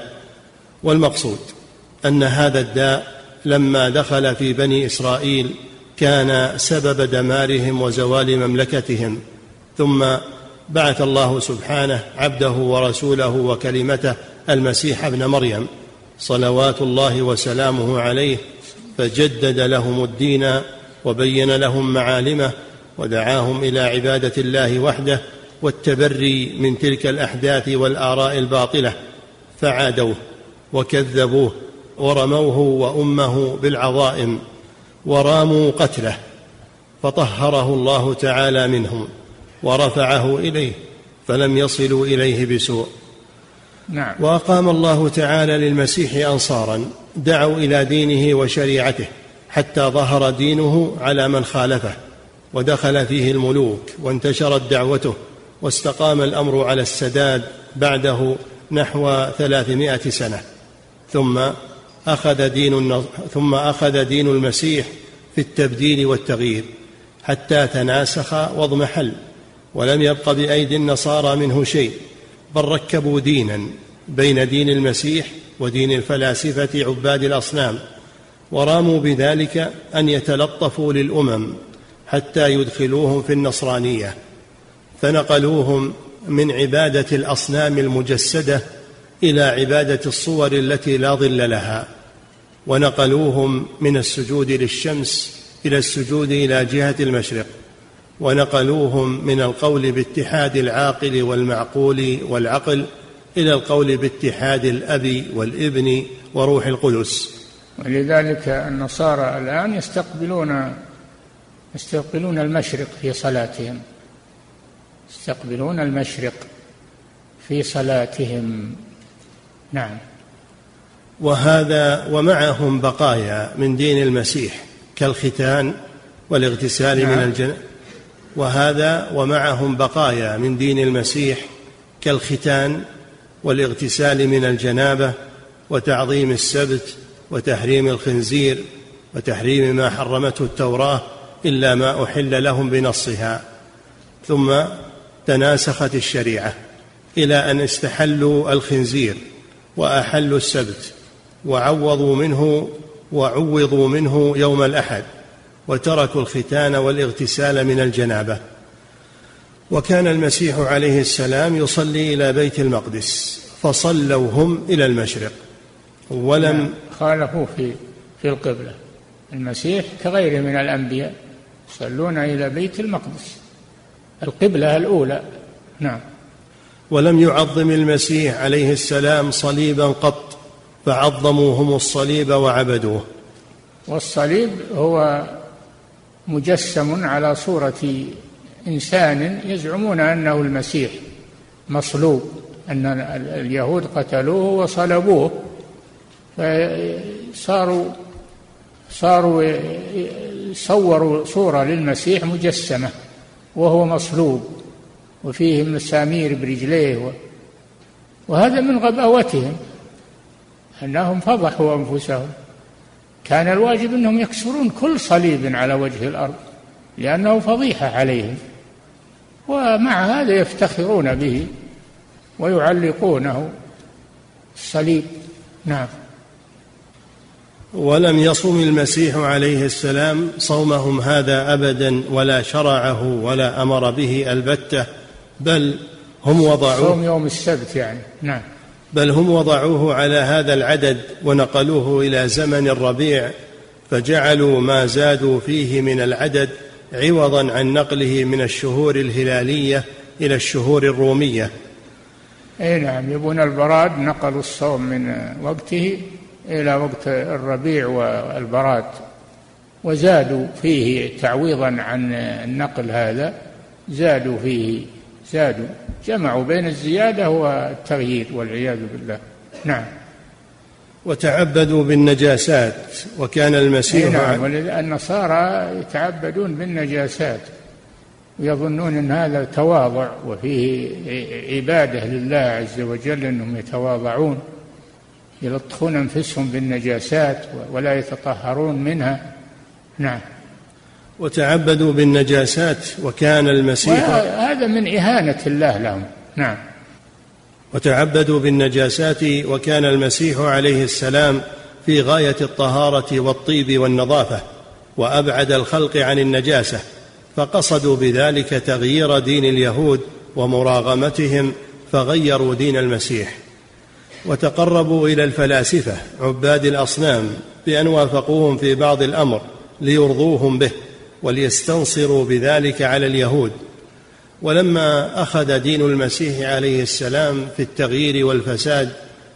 والمقصود أن هذا الداء لما دخل في بني إسرائيل كان سبب دمارهم وزوال مملكتهم ثم بعث الله سبحانه عبده ورسوله وكلمته المسيح ابن مريم صلوات الله وسلامه عليه فجدد لهم الدين وبين لهم معالمه ودعاهم إلى عبادة الله وحده والتبري من تلك الأحداث والآراء الباطلة فعادوه وكذبوه ورموه وأمه بالعظائم وراموا قتله فطهره الله تعالى منهم ورفعه إليه فلم يصلوا إليه بسوء. نعم. وأقام الله تعالى للمسيح انصارا دعوا إلى دينه وشريعته حتى ظهر دينه على من خالفه ودخل فيه الملوك وانتشرت دعوته واستقام الأمر على السداد بعده نحو ثلاثمائة سنة. ثم أخذ دين ثم أخذ دين المسيح في التبديل والتغيير حتى تناسخ واضمحل ولم يبق بأيدي النصارى منه شيء بل ركبوا دينا بين دين المسيح ودين الفلاسفة عباد الأصنام وراموا بذلك أن يتلطفوا للأمم حتى يدخلوهم في النصرانية فنقلوهم من عبادة الأصنام المجسدة إلى عبادة الصور التي لا ظل لها ونقلوهم من السجود للشمس إلى السجود إلى جهة المشرق ونقلوهم من القول باتحاد العاقل والمعقول والعقل إلى القول باتحاد الأب والابن وروح القدس. ولذلك النصارى الآن يستقبلون يستقبلون المشرق في صلاتهم يستقبلون المشرق في صلاتهم. نعم وهذا ومعهم بقايا من دين المسيح كالختان والاغتسال نعم. من الجنة وهذا ومعهم بقايا من دين المسيح كالختان والاغتسال من الجنابة وتعظيم السبت وتحريم الخنزير وتحريم ما حرمته التوراة إلا ما أحل لهم بنصها ثم تناسخت الشريعة إلى أن استحلوا الخنزير وأحلوا السبت وعوضوا منه وعوضوا منه يوم الأحد وتركوا الختان والاغتسال من الجنابة. وكان المسيح عليه السلام يصلي إلى بيت المقدس فصلوا هم إلى المشرق. ولم نعم، خالفوا في في القبلة. المسيح كغيره من الأنبياء يصلون إلى بيت المقدس القبلة الأولى. نعم. ولم يعظم المسيح عليه السلام صليبا قط فعظموا هم الصليب وعبدوه. والصليب هو مجسم على صورة إنسان يزعمون أنه المسيح. مصلوب أن اليهود قتلوه وصلبوه. فصاروا صاروا صوروا صورة للمسيح مجسمة وهو مصلوب. وفيه مسامير برجليه وهذا من غباوتهم أنهم فضحوا أنفسهم. كان الواجب أنهم يكسرون كل صليب على وجه الأرض لأنه فضيحة عليهم. ومع هذا يفتخرون به ويعلقونه الصليب. نعم. ولم يصم المسيح عليه السلام صومهم هذا ابدا ولا شرعه ولا أمر به البتة. بل هم وضعوه صوم يوم السبت يعني. نعم. بل هم وضعوه على هذا العدد ونقلوه إلى زمن الربيع فجعلوا ما زادوا فيه من العدد عوضا عن نقله من الشهور الهلالية إلى الشهور الرومية. أي نعم. يبون البراد نقلوا الصوم من وقته إلى وقت الربيع والبراد وزادوا فيه تعويضا عن النقل هذا زادوا فيه زادوا جمعوا بين الزيادة والتغيير والعياذ بالله. نعم. وتعبدوا بالنجاسات وكان المسيح نعم النصارى يتعبدون بالنجاسات ويظنون إن هذا تواضع وفيه عبادة لله عز وجل إنهم يتواضعون يلطخون أنفسهم بالنجاسات ولا يتطهرون منها. نعم. وتعبدوا بالنجاسات وكان المسيح هذا من إهانة الله لهم. نعم. وتعبدوا بالنجاسات وكان المسيح عليه السلام في غاية الطهارة والطيب والنظافة وأبعد الخلق عن النجاسة فقصدوا بذلك تغيير دين اليهود ومراغمتهم فغيروا دين المسيح. وتقربوا إلى الفلاسفة عباد الأصنام بأن وافقوهم في بعض الأمر ليرضوهم به. وليستنصروا بذلك على اليهود. ولما أخذ دين المسيح عليه السلام في التغيير والفساد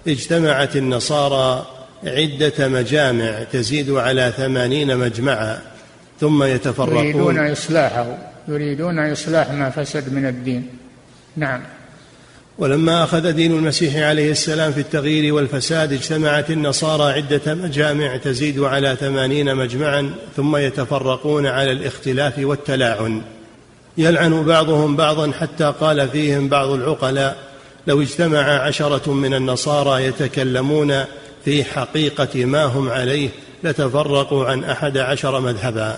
اجتمعت النصارى عدة مجامع تزيد على ثمانين مجمعا ثم يتفرقون. يريدون إصلاحه يريدون إصلاح ما فسد من الدين. نعم. ولما أخذ دين المسيح عليه السلام في التغيير والفساد اجتمعت النصارى عدة مجامع تزيد على ثمانين مجمعا ثم يتفرقون على الاختلاف والتلاعن يلعن بعضهم بعضا حتى قال فيهم بعض العقلاء لو اجتمع عشرة من النصارى يتكلمون في حقيقة ما هم عليه لتفرقوا عن أحد عشر مذهبا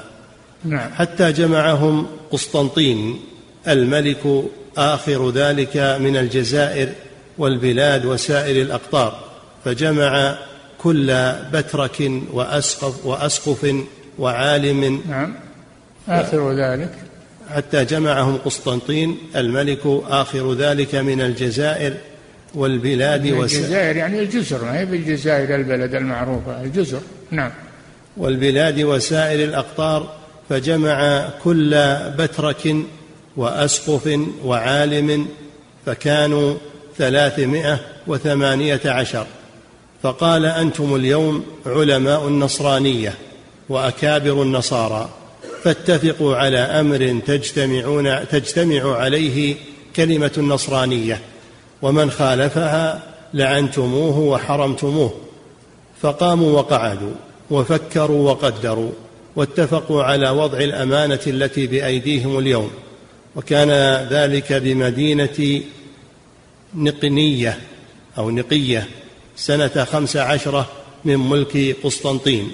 نعم. حتى جمعهم قسطنطين الملك آخر ذلك من الجزائر والبلاد وسائر الأقطار فجمع كل بترك وأسقف وأسقف وعالم. نعم. آخر ذلك. حتى جمعهم قسطنطين الملك آخر ذلك من الجزائر والبلاد من الجزائر يعني الجزر ما هي بالجزائر البلد المعروفة الجزر. نعم. والبلاد وسائر الأقطار فجمع كل بترك وأسقف وعالم فكانوا ثلاثمائة وثمانية عشر. فقال أنتم اليوم علماء النصرانية وأكابر النصارى فاتفقوا على أمر تجتمعون تجتمع عليه كلمة النصرانية ومن خالفها لعنتموه وحرمتموه. فقاموا وقعدوا وفكروا وقدروا واتفقوا على وضع الأمانة التي بأيديهم اليوم. وكان ذلك بمدينة نقنية أو نقية سنة خمس عشرة من ملك قسطنطين.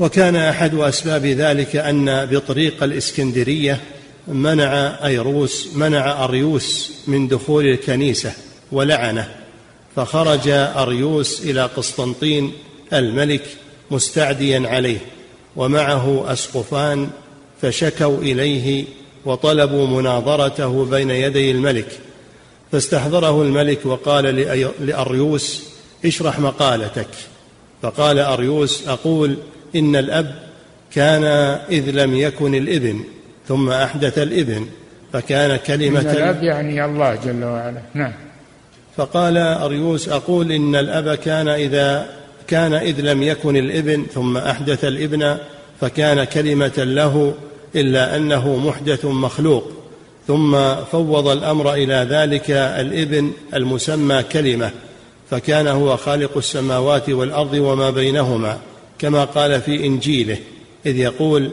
وكان أحد أسباب ذلك أن بطريق الإسكندرية منع أيروس منع أريوس من دخول الكنيسة ولعنه فخرج أريوس إلى قسطنطين الملك مستعديا عليه ومعه أسقفان فشكوا إليه وطلبوا مناظرته بين يدي الملك فاستحضره الملك وقال لأريوس اشرح مقالتك. فقال أريوس أقول إن الأب كان إذ لم يكن الإبن ثم أحدث الإبن فكان كلمة إن الأب يعني الله جل وعلا. نعم. فقال أريوس أقول إن الأب كان إذا كان إذ لم يكن الإبن ثم أحدث الإبن فكان كلمة له إلا أنه محدث مخلوق ثم فوض الأمر إلى ذلك الابن المسمى كلمة فكان هو خالق السماوات والأرض وما بينهما كما قال في إنجيله إذ يقول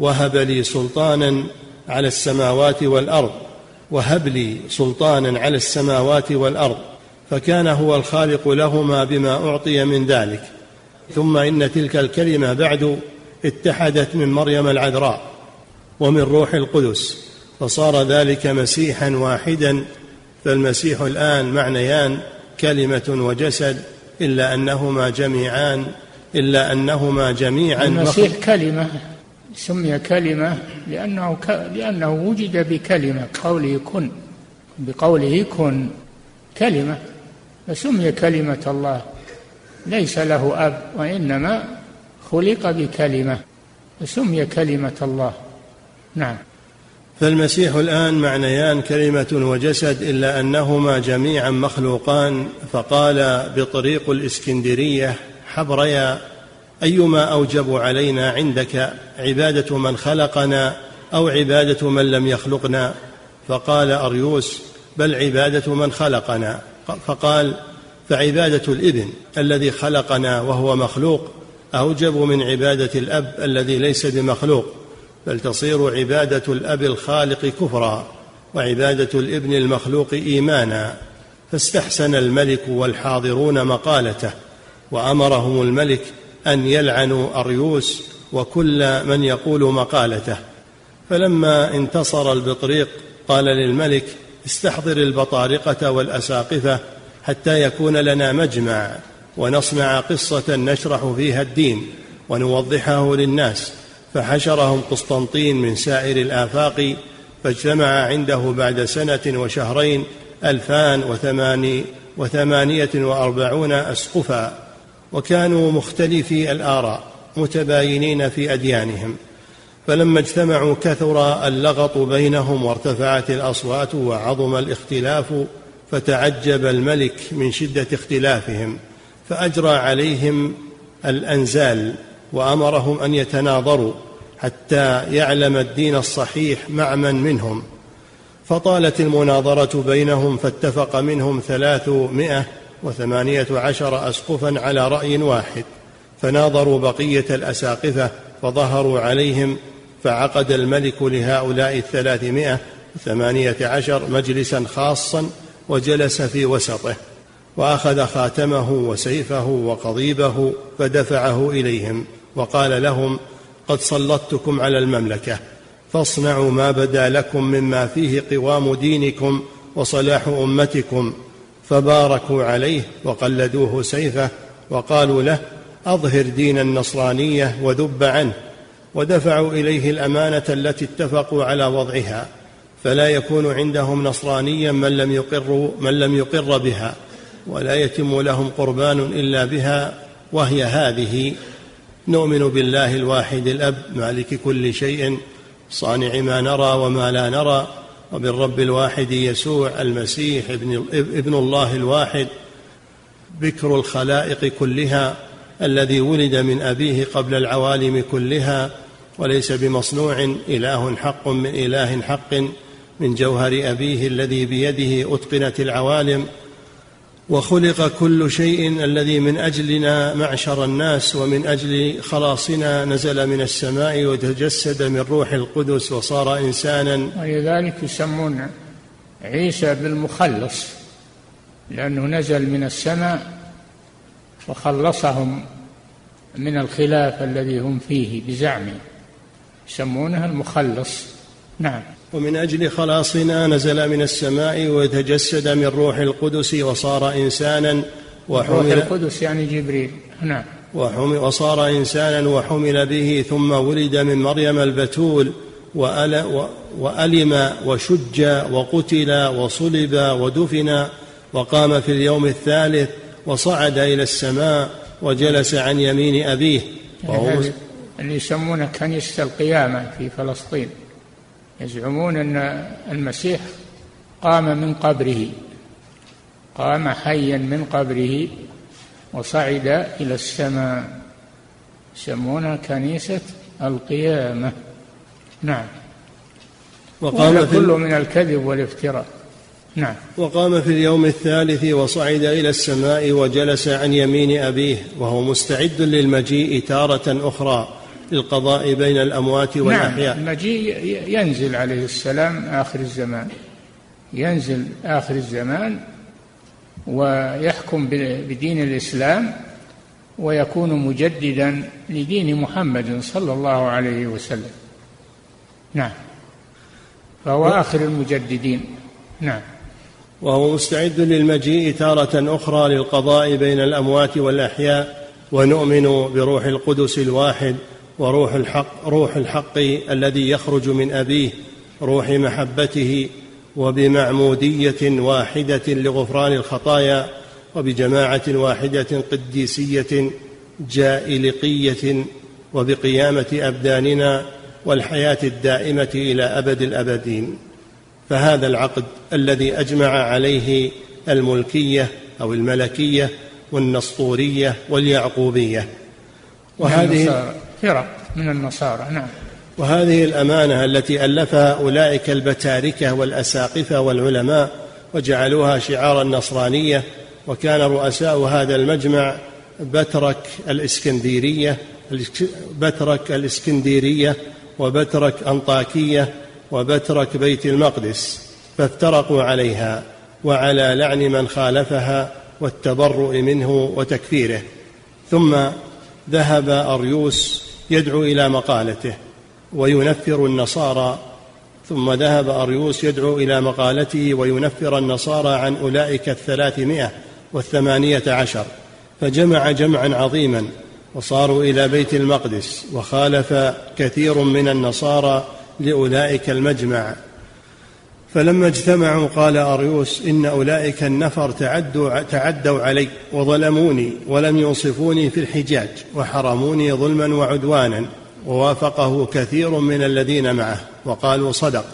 وهب لي سلطانا على السماوات والأرض وهب لي سلطانا على السماوات والأرض فكان هو الخالق لهما بما أعطي من ذلك ثم إن تلك الكلمة بعد اتحدت من مريم العذراء ومن روح القدس فصار ذلك مسيحا واحدا فالمسيح الآن معنيان كلمة وجسد إلا أنهما جميعان إلا أنهما جميعا المسيح كلمة سمي كلمة لأنه ك... لأنه وجد بكلمة قوله كن بقوله كن كلمة فسمي كلمة الله. ليس له أب وإنما خلق بكلمة فسمي كلمة الله. نعم. فالمسيح الآن معنيان كلمة وجسد إلا أنهما جميعا مخلوقان فقال بطريق الإسكندرية حبريا أيما أوجب علينا عندك عبادة من خلقنا أو عبادة من لم يخلقنا؟ فقال أريوس بل عبادة من خلقنا. فقال فعبادة الإبن الذي خلقنا وهو مخلوق أوجب من عبادة الأب الذي ليس بمخلوق. بل تصير عبادة الأب الخالق كفرا وعبادة الابن المخلوق إيمانا فاستحسن الملك والحاضرون مقالته وأمرهم الملك أن يلعنوا أريوس وكل من يقول مقالته. فلما انتصر البطريق قال للملك استحضر البطارقة والأساقفة حتى يكون لنا مجمع ونصنع قصة نشرح فيها الدين ونوضحه للناس. فحشرهم قسطنطين من سائر الآفاق فاجتمع عنده بعد سنة وشهرين ألفان وثماني وثمانية وأربعون أسقفا وكانوا مختلفي الآراء متباينين في أديانهم. فلما اجتمعوا كثر اللغط بينهم وارتفعت الأصوات وعظم الاختلاف فتعجب الملك من شدة اختلافهم فأجرى عليهم الأنزال. وأمرهم أن يتناظروا حتى يعلم الدين الصحيح مع من منهم. فطالت المناظرة بينهم فاتفق منهم ثلاثمائة وثمانية عشر أسقفا على رأي واحد. فناظروا بقية الأساقفة فظهروا عليهم فعقد الملك لهؤلاء الثلاثمائة وثمانية عشر مجلسا خاصا وجلس في وسطه وأخذ خاتمه وسيفه وقضيبه فدفعه إليهم. وقال لهم قد سلطتكم على المملكة فاصنعوا ما بدا لكم مما فيه قوام دينكم وصلاح أمتكم فباركوا عليه وقلدوه سيفه وقالوا له أظهر دين النصرانية وذب عنه ودفعوا إليه الأمانة التي اتفقوا على وضعها فلا يكون عندهم نصرانيا من لم يقر من لم يقر بها ولا يتم لهم قربان إلا بها وهي هذه نؤمن بالله الواحد الأب مالك كل شيء صانع ما نرى وما لا نرى وبالرب الواحد يسوع المسيح ابن, ابن الله الواحد. بكر الخلائق كلها الذي ولد من أبيه قبل العوالم كلها وليس بمصنوع إله حق من إله حق من جوهر أبيه الذي بيده أتقنت العوالم. وخلق كل شيء الذي من أجلنا معشر الناس ومن أجل خلاصنا نزل من السماء وتجسد من روح القدس وصار إنسانا. ولذلك يسمون عيسى بالمخلص لأنه نزل من السماء وخلصهم من الخلاف الذي هم فيه بزعمه. يسمونه المخلص. نعم. ومن أجل خلاصنا نزل من السماء وتجسد من روح القدس وصار إنسانا وحمل روح القدس يعني جبريل. نعم. وحمل وصار إنسانا وحمل به ثم ولد من مريم البتول وألم وشج وقتل وصلب ودفن وقام في اليوم الثالث وصعد إلى السماء وجلس عن يمين أبيه. وهو اللي يسمونه كنيسة القيامة في فلسطين. يزعمون أن المسيح قام من قبره قام حيا من قبره وصعد إلى السماء. يسمونها كنيسة القيامة. نعم. وقام في كله من الكذب والافتراء. نعم. وقام في اليوم الثالث وصعد إلى السماء وجلس عن يمين أبيه وهو مستعد للمجيء تارة أخرى. للقضاء بين الأموات نعم، والأحياء. نعم المجيء ينزل عليه السلام آخر الزمان. ينزل آخر الزمان ويحكم بدين الإسلام ويكون مجددا لدين محمد صلى الله عليه وسلم. نعم. فهو آخر المجددين. نعم. وهو مستعد للمجيء تارة أخرى للقضاء بين الأموات والأحياء ونؤمن بروح القدس الواحد وروح الحق روح الحق الذي يخرج من أبيه روح محبته وبمعمودية واحدة لغفران الخطايا وبجماعة واحدة قديسية جائلقية وبقيامة أبداننا والحياة الدائمة إلى أبد الأبدين. فهذا العقد الذي أجمع عليه الملكية أو الملكية والنسطورية واليعقوبية. وهذه فرق من النصارى نعم. وهذه الأمانة التي ألفها أولئك البتاركة والأساقفة والعلماء وجعلوها شعار النصرانية وكان رؤساء هذا المجمع بترك الإسكندرية بترك الإسكندرية وبترك أنطاكية وبترك بيت المقدس فافترقوا عليها وعلى لعن من خالفها والتبرؤ منه وتكفيره. ثم ذهب أريوس يدعو إلى مقالته وينفر النصارى ثم ذهب أريوس يدعو إلى مقالته وينفر النصارى عن أولئك الثلاثمائة والثمانية عشر فجمع جمعا عظيما وصاروا إلى بيت المقدس وخالف كثير من النصارى لأولئك المجمع. فلما اجتمعوا قال أريوس إن أولئك النفر تعدوا, تعدوا علي وظلموني ولم ينصفوني في الحجاج وحرموني ظلما وعدوانا ووافقه كثير من الذين معه وقالوا صدق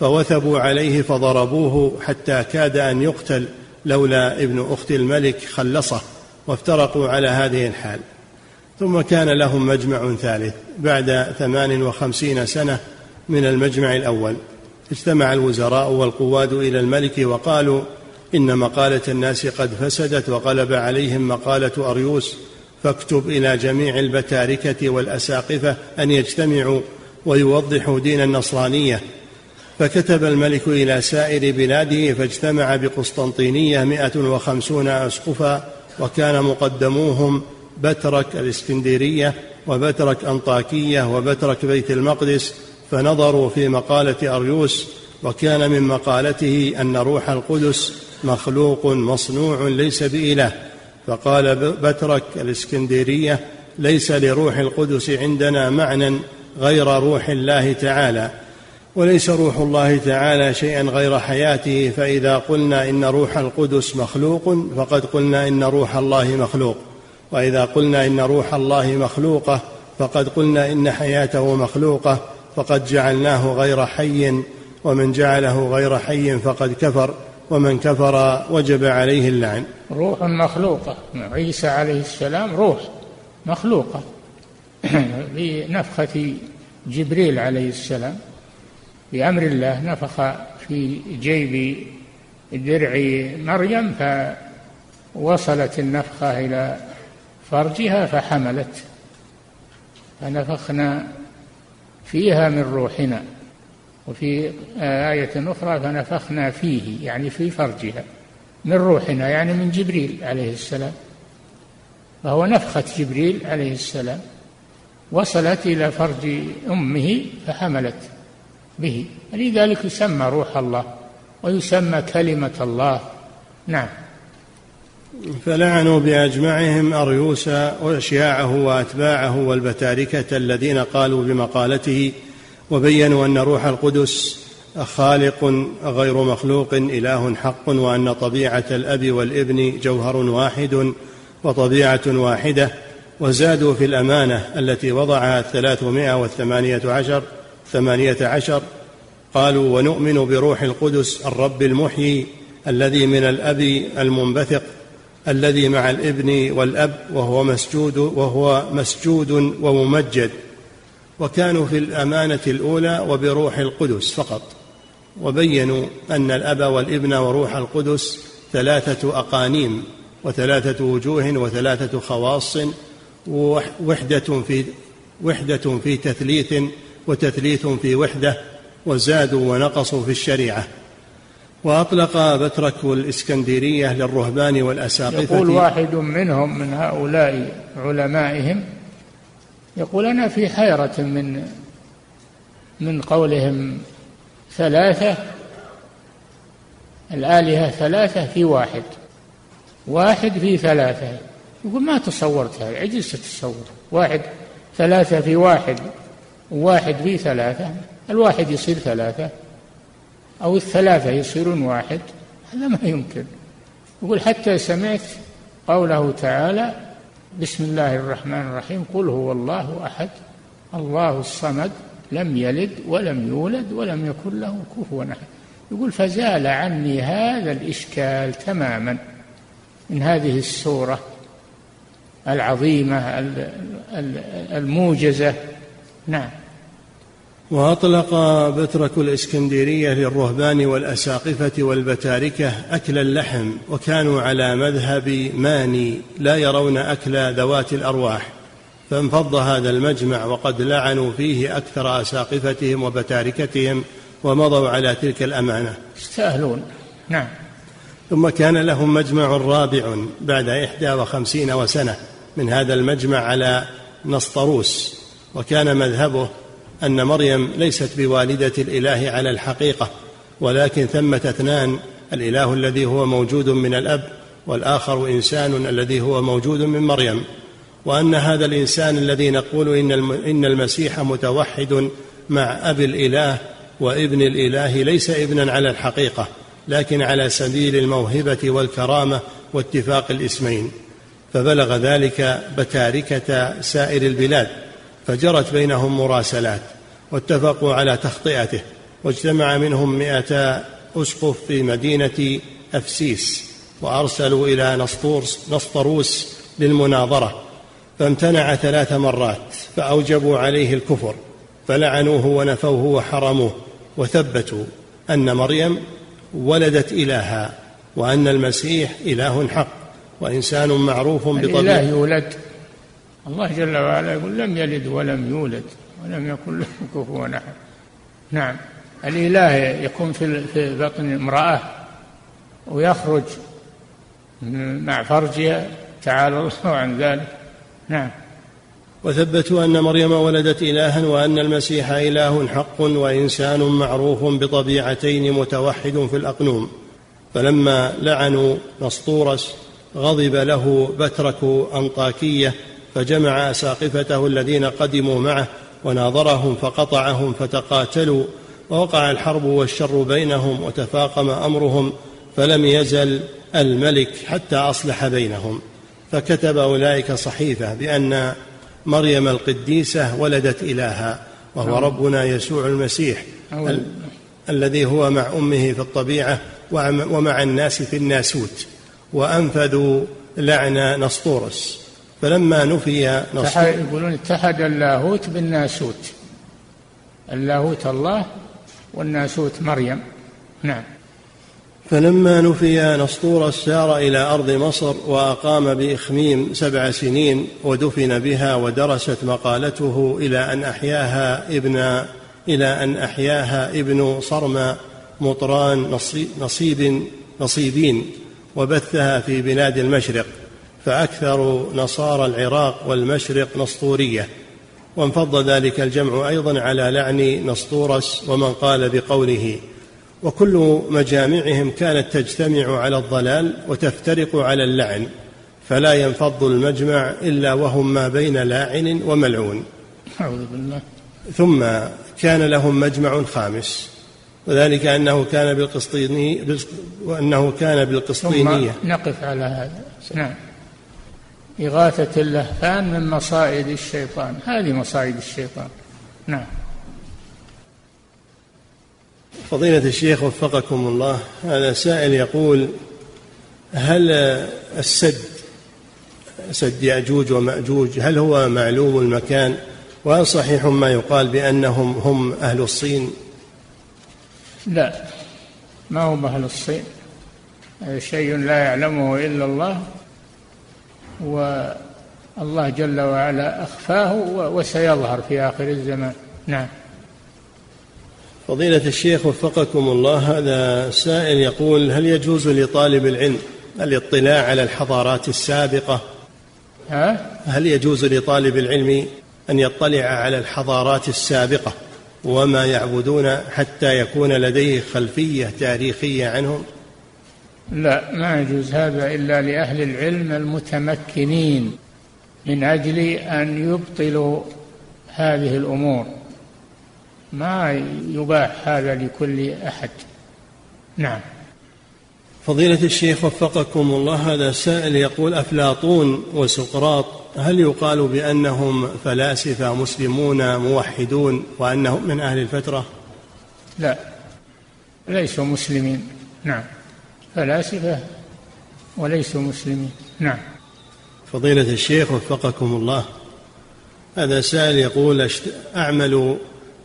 فوثبوا عليه فضربوه حتى كاد أن يقتل لولا ابن أخت الملك خلصه وافترقوا على هذه الحال ثم كان لهم مجمع ثالث بعد ثمان وخمسين سنة من المجمع الأول اجتمع الوزراء والقواد إلى الملك وقالوا إن مقالة الناس قد فسدت وغلب عليهم مقالة أريوس فاكتب إلى جميع البتاركة والأساقفة أن يجتمعوا ويوضحوا دين النصرانية. فكتب الملك إلى سائر بلاده فاجتمع بقسطنطينية مئة وخمسون أسقفا وكان مقدموهم بترك الإسكندرية وبترك أنطاكية وبترك بيت المقدس فنظروا في مقالة أريوس وكان من مقالته أن روح القدس مخلوق مصنوع ليس بإله. فقال بترك الإسكندرية ليس لروح القدس عندنا معنى غير روح الله تعالى. وليس روح الله تعالى شيئا غير حياته فإذا قلنا إن روح القدس مخلوق فقد قلنا إن روح الله مخلوق. وإذا قلنا إن روح الله مخلوقة فقد قلنا إن حياته مخلوقة. فقد جعلناه غير حي ومن جعله غير حي فقد كفر ومن كفر وجب عليه اللعن. روح مخلوقة. عيسى عليه السلام روح مخلوقة. [clears throat] بنفخة جبريل عليه السلام. بأمر الله نفخ في جيب درع مريم فوصلت النفخة إلى فرجها فحملت. فنفخنا فيها من روحنا. وفي آية أخرى فنفخنا فيه يعني في فرجها. من روحنا يعني من جبريل عليه السلام. فهو نفخة جبريل عليه السلام. وصلت إلى فرج أمه فحملت به. لذلك يسمى روح الله ويسمى كلمة الله. نعم. فلعنوا بأجمعهم أريوس وأشياعه وأتباعه والبتاركة الذين قالوا بمقالته وبينوا أن روح القدس خالق غير مخلوق إله حق وأن طبيعة الأب والابن جوهر واحد وطبيعة واحدة وزادوا في الأمانة التي وضعها الثلاثمائة والثمانية عشر ثمانية عشر. قالوا ونؤمن بروح القدس الرب المحيي الذي من الأب المنبثق الذي مع الابن والأب وهو مسجود وهو مسجود وممجد وكانوا في الأمانة الأولى وبروح القدس فقط. وبينوا أن الأب والابن وروح القدس ثلاثة أقانيم وثلاثة وجوه وثلاثة خواص وحدة في وحدة في تثليث وتثليث في وحدة وزادوا ونقصوا في الشريعة. وأطلق بترك الإسكندرية للرهبان والأساقفة يقول واحد منهم من هؤلاء علمائهم يقول أنا في حيرة من من قولهم ثلاثة الآلهة ثلاثة في واحد واحد في ثلاثة. يقول ما تصورت هذا؟ عجزت أتصور واحد ثلاثة في واحد واحد في ثلاثة الواحد يصير ثلاثة. أو الثلاثة يصيرون واحد. هذا ما يمكن. يقول حتى سمعت قوله تعالى بسم الله الرحمن الرحيم قل هو الله أحد الله الصمد لم يلد ولم يولد ولم يكن له كفوا أحد. يقول فزال عني هذا الإشكال تماما من هذه السورة العظيمة الموجزة. نعم. وأطلق بترك الإسكندرية للرهبان والأساقفة والبتاركة أكل اللحم وكانوا على مذهب ماني لا يرون أكل ذوات الأرواح. فانفض هذا المجمع وقد لعنوا فيه أكثر أساقفتهم وبتاركتهم ومضوا على تلك الأمانة. يستاهلون. نعم. ثم كان لهم مجمع رابع بعد إحدى وخمسين وسنة. من هذا المجمع على نسطروس وكان مذهبه أن مريم ليست بوالدة الإله على الحقيقة ولكن ثمة أثنان الإله الذي هو موجود من الأب والآخر إنسان الذي هو موجود من مريم. وأن هذا الإنسان الذي نقول إن إن المسيح متوحد مع أبي الإله وابن الإله ليس ابنا على الحقيقة لكن على سبيل الموهبة والكرامة واتفاق الاسمين. فبلغ ذلك بتاركة سائر البلاد. فجرت بينهم مراسلات واتفقوا على تخطئته واجتمع منهم مئتا أسقف في مدينة أفسيس وأرسلوا إلى نسطورس نسطروس للمناظرة فامتنع ثلاث مرات فأوجبوا عليه الكفر فلعنوه ونفوه وحرموه وثبتوا أن مريم ولدت إلها وأن المسيح إله حق وإنسان معروف بطبيعته الإله يولد الله جل وعلا يقول لم يلد ولم يولد ولم يكن له [laughs] كفوا أحد. نعم. الإله يكون في بطن امرأة ويخرج مع فرجها تعالى الله عن ذلك. نعم. وثبتوا أن مريم ولدت إلها وأن المسيح إله حق وإنسان معروف بطبيعتين متوحد في الأقنوم. فلما لعنوا نسطورس غضب له بترك أنطاكية فجمع اساقفته الذين قدموا معه وناظرهم فقطعهم فتقاتلوا ووقع الحرب والشر بينهم وتفاقم أمرهم فلم يزل الملك حتى أصلح بينهم. فكتب أولئك صحيفة بأن مريم القديسة ولدت إلها وهو نعم. ربنا يسوع المسيح ال- الذي هو مع أمه في الطبيعة ومع الناس في الناسوت. وأنفذوا لعن نسطورس. فلما نفي نصر يقولون اتحد اللاهوت بالناسوت. اللاهوت الله والناسوت مريم. نعم. فلما نفي نسطور سار إلى أرض مصر وأقام بإخميم سبع سنين ودفن بها ودرست مقالته إلى أن أحياها ابن إلى أن أحياها ابن صرم مطران نصيب نصيبين وبثها في بلاد المشرق. فأكثر نصارى العراق والمشرق نسطورية وانفض ذلك الجمع أيضا على لعن نسطورس ومن قال بقوله وكل مجامعهم كانت تجتمع على الضلال وتفترق على اللعن فلا ينفض المجمع إلا وهم ما بين لاعن وملعون أعوذ بالله. ثم كان لهم مجمع خامس وذلك أنه كان بالقسطيني وأنه كان بالقسطينية. نقف على هذا. نعم. إغاثة اللهفان من مصائد الشيطان. هذه مصائد الشيطان. نعم. فضيلة الشيخ وفقكم الله هذا سائل يقول هل السد سد يأجوج ومأجوج هل هو معلوم المكان؟ وهل صحيح ما يقال بأنهم هم أهل الصين؟ لا. ما هم أهل الصين. شيء لا يعلمه إلا الله. والله جل وعلا أخفاه وسيظهر في آخر الزمان. نعم. فضيلة الشيخ وفقكم الله هذا سائل يقول هل يجوز لطالب العلم الاطلاع على الحضارات السابقة؟ ها؟ هل يجوز لطالب العلم أن يطلع على الحضارات السابقة وما يعبدون حتى يكون لديه خلفية تاريخية عنهم؟ لا ما يجوز هذا إلا لأهل العلم المتمكنين من أجل أن يبطلوا هذه الأمور. ما يباح هذا لكل أحد. نعم. فضيلة الشيخ وفقكم الله هذا سائل يقول أفلاطون وسقراط هل يقال بأنهم فلاسفة مسلمون موحدون وأنهم من أهل الفترة؟ لا ليسوا مسلمين. نعم. فلاسفة وليسوا مسلمين. نعم. فضيلة الشيخ وفقكم الله هذا سائل يقول أعمل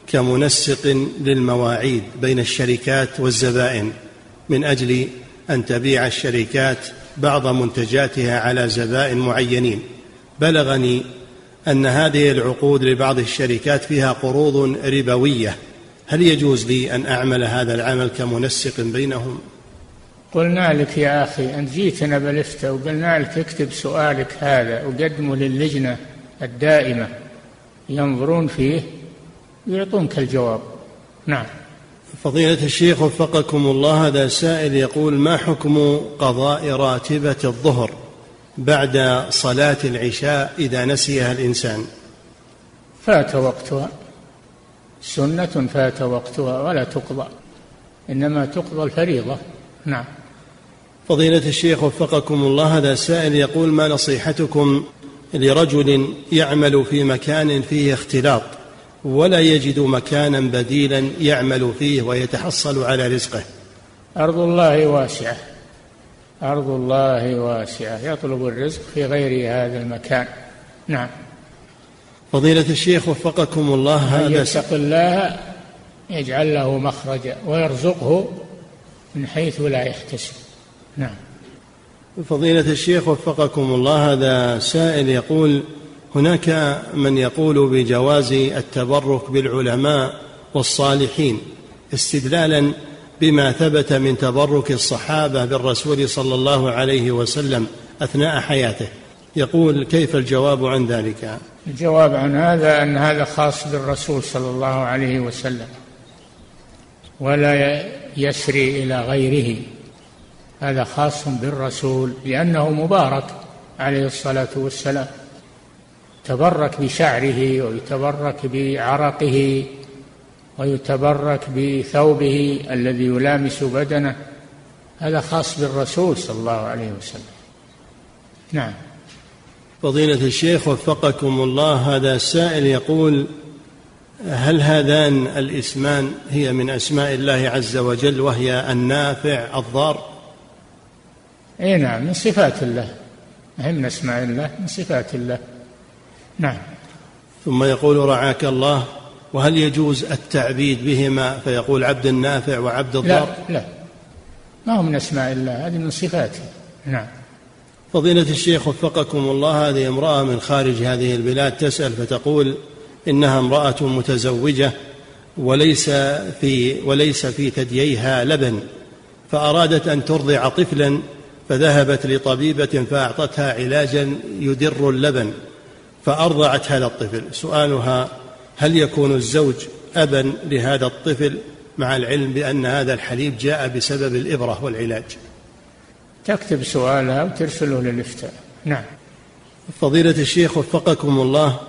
كمنسق للمواعيد بين الشركات والزبائن من أجل أن تبيع الشركات بعض منتجاتها على زبائن معينين. بلغني أن هذه العقود لبعض الشركات فيها قروض ربوية. هل يجوز لي أن أعمل هذا العمل كمنسق بينهم؟ قلنا لك يا أخي أنت جيتنا بالإفتاء وقلنا لك اكتب سؤالك هذا وقدمه للجنة الدائمة. ينظرون فيه ويعطونك الجواب. نعم. فضيلة الشيخ وفقكم الله هذا سائل يقول ما حكم قضاء راتبة الظهر بعد صلاة العشاء إذا نسيها الإنسان؟ فات وقتها. سنة فات وقتها ولا تقضى إنما تقضى الفريضة. نعم. فضيلة الشيخ وفقكم الله هذا سائل يقول ما نصيحتكم لرجل يعمل في مكان فيه اختلاط ولا يجد مكانا بديلا يعمل فيه ويتحصل على رزقه؟ أرض الله واسعة أرض الله واسعة يطلب الرزق في غير هذا المكان. نعم. فضيلة الشيخ وفقكم الله هذا يتق الله يجعل له مخرجا ويرزقه من حيث لا يحتسب. نعم. فضيلة الشيخ وفقكم الله هذا سائل يقول هناك من يقول بجواز التبرك بالعلماء والصالحين استدلالا بما ثبت من تبرك الصحابة بالرسول صلى الله عليه وسلم أثناء حياته. يقول كيف الجواب عن ذلك؟ الجواب عن هذا أن هذا خاص بالرسول صلى الله عليه وسلم ولا يسري إلى غيره. هذا خاص بالرسول لأنه مبارك عليه الصلاة والسلام. تبرك بشعره ويتبرك بعرقه ويتبرك بثوبه الذي يلامس بدنه. هذا خاص بالرسول صلى الله عليه وسلم. نعم. فضيلة الشيخ وفقكم الله هذا السائل يقول هل هذان الاسمان هي من أسماء الله عز وجل وهي النافع الضار؟ إي نعم من صفات الله. هم من أسماء الله؟ من صفات الله. نعم. ثم يقول رعاك الله وهل يجوز التعبيد بهما؟ فيقول عبد النافع وعبد الضار. لا لا. ما هو من أسماء الله؟ هذه من صفاته. نعم. فضيلة الشيخ وفقكم الله هذه امرأة من خارج هذه البلاد تسأل فتقول إنها امرأة متزوجة وليس في وليس في ثدييها لبن فأرادت أن ترضع طفلا فذهبت لطبيبة فأعطتها علاجا يدر اللبن فأرضعت هذا الطفل سؤالها هل يكون الزوج أبا لهذا الطفل مع العلم بأن هذا الحليب جاء بسبب الإبرة والعلاج؟ تكتب سؤالها وترسله للإفتاء. نعم. فضيلة الشيخ وفقكم الله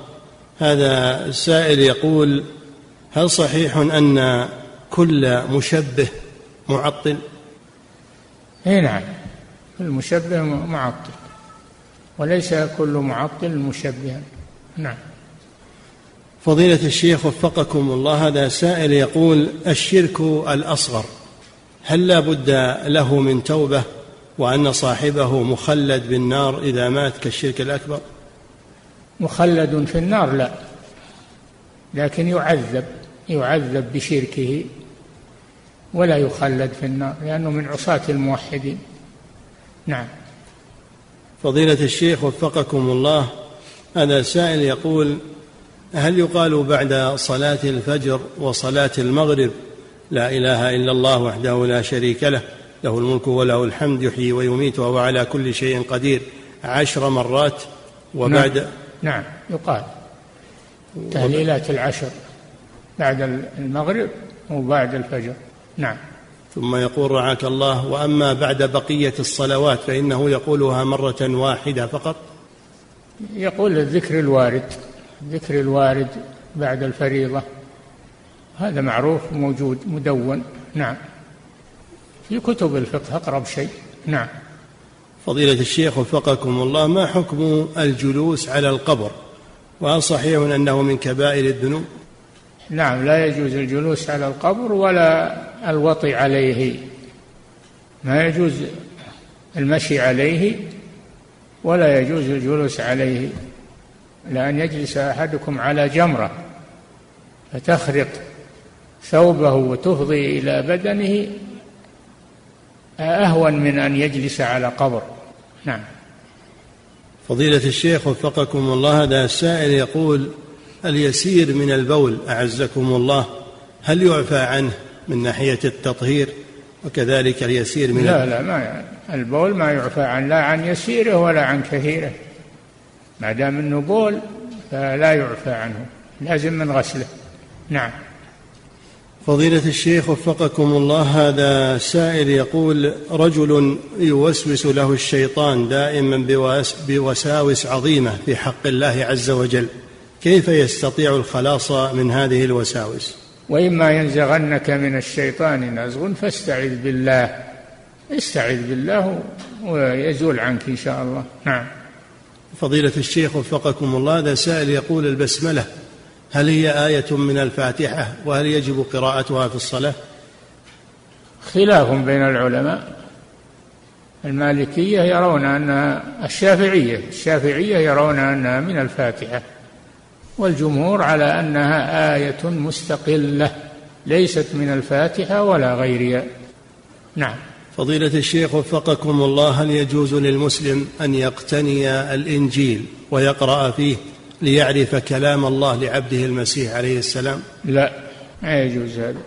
هذا السائل يقول هل صحيح أن كل مشبه معطل؟ اي نعم. المشبه معطل. وليس كل معطل مشبها. نعم. فضيلة الشيخ وفقكم الله هذا سائل يقول الشرك الأصغر هل لا بد له من توبة وأن صاحبه مخلد بالنار إذا مات كالشرك الأكبر؟ مخلد في النار لا لكن يعذب يعذب بشركه ولا يخلد في النار لأنه من عصاة الموحدين. نعم. فضيلة الشيخ وفقكم الله هذا سائل يقول هل يقال بعد صلاة الفجر وصلاة المغرب لا إله إلا الله وحده لا شريك له له الملك وله الحمد يحيي ويميت وهو على كل شيء قدير عشر مرات وبعد نعم, نعم. يقال. تهليلات العشر بعد المغرب وبعد الفجر. نعم. ثم يقول رعاك الله وأما بعد بقية الصلوات فإنه يقولها مرة واحدة فقط. يقول الذكر الوارد الذكر الوارد بعد الفريضة. هذا معروف موجود مدون. نعم. في كتب الفقه أقرب شيء. نعم. فضيلة الشيخ وفقكم الله ما حكم الجلوس على القبر؟ وهل صحيح أنه من كبائر الذنوب؟ نعم لا يجوز الجلوس على القبر ولا الوطي عليه. ما يجوز المشي عليه ولا يجوز الجلوس عليه. لأن يجلس أحدكم على جمرة فتخرق ثوبه وتفضي إلى بدنه أهون من أن يجلس على قبر. نعم. فضيلة الشيخ وفقكم الله هذا السائل يقول اليسير من البول أعزكم الله. هل يعفى عنه من ناحية التطهير؟ وكذلك اليسير من لا لا ما يعني. البول ما يعفى عن لا عن يسيره ولا عن كثيره. ما دام إنه بول فلا يعفى عنه. لازم من غسله. نعم. فضيلة الشيخ وفقكم الله هذا سائل يقول رجل يوسوس له الشيطان دائما بوساوس عظيمة في حق الله عز وجل. كيف يستطيع الخلاص من هذه الوساوس؟ وإما ينزغنك من الشيطان نزغ فاستعذ بالله. استعذ بالله ويزول عنك إن شاء الله. نعم. فضيلة الشيخ وفقكم الله هذا سائل يقول البسملة هل هي آية من الفاتحة وهل يجب قراءتها في الصلاة؟ خلاف بين العلماء. المالكية يرون أنها الشافعية الشافعية يرون أنها من الفاتحة. والجمهور على أنها آية مستقلة ليست من الفاتحة ولا غيرها. نعم. فضيلة الشيخ وفقكم الله هل يجوز للمسلم أن يقتني الإنجيل ويقرأ فيه ليعرف كلام الله لعبده المسيح عليه السلام؟ لا ما يجوز هذا.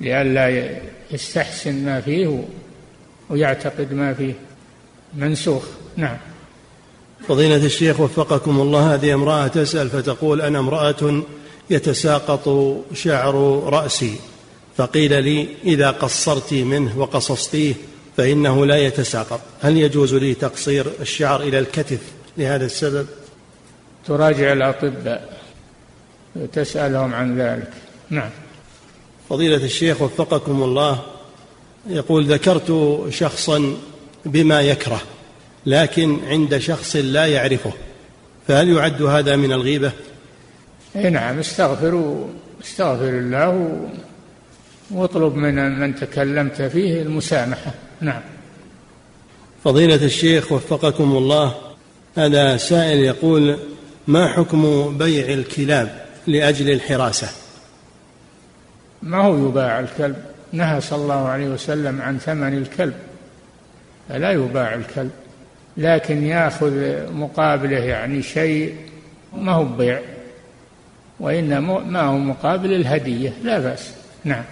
لئلا يستحسن ما فيه ويعتقد ما فيه. منسوخ. نعم. فضيلة الشيخ وفقكم الله هذه امرأة تسأل فتقول أنا امرأة يتساقط شعر رأسي فقيل لي إذا قصرت منه وقصصتيه فإنه لا يتساقط. هل يجوز لي تقصير الشعر إلى الكتف لهذا السبب؟ تراجع الأطباء تسألهم عن ذلك. نعم. فضيلة الشيخ وفقكم الله يقول ذكرت شخصا بما يكره لكن عند شخص لا يعرفه فهل يعد هذا من الغيبة؟ اي نعم استغفروا استغفر الله واطلب من من تكلمت فيه المسامحة. نعم. فضيلة الشيخ وفقكم الله هذا سائل يقول ما حكم بيع الكلاب لأجل الحراسة؟ ما هو يباع الكلب؟ نهى صلى الله عليه وسلم عن ثمن الكلب. فلا يباع الكلب. لكن ياخذ مقابله يعني شيء ما هو بيع وإنما ما هو مقابل الهدية لا بأس. نعم.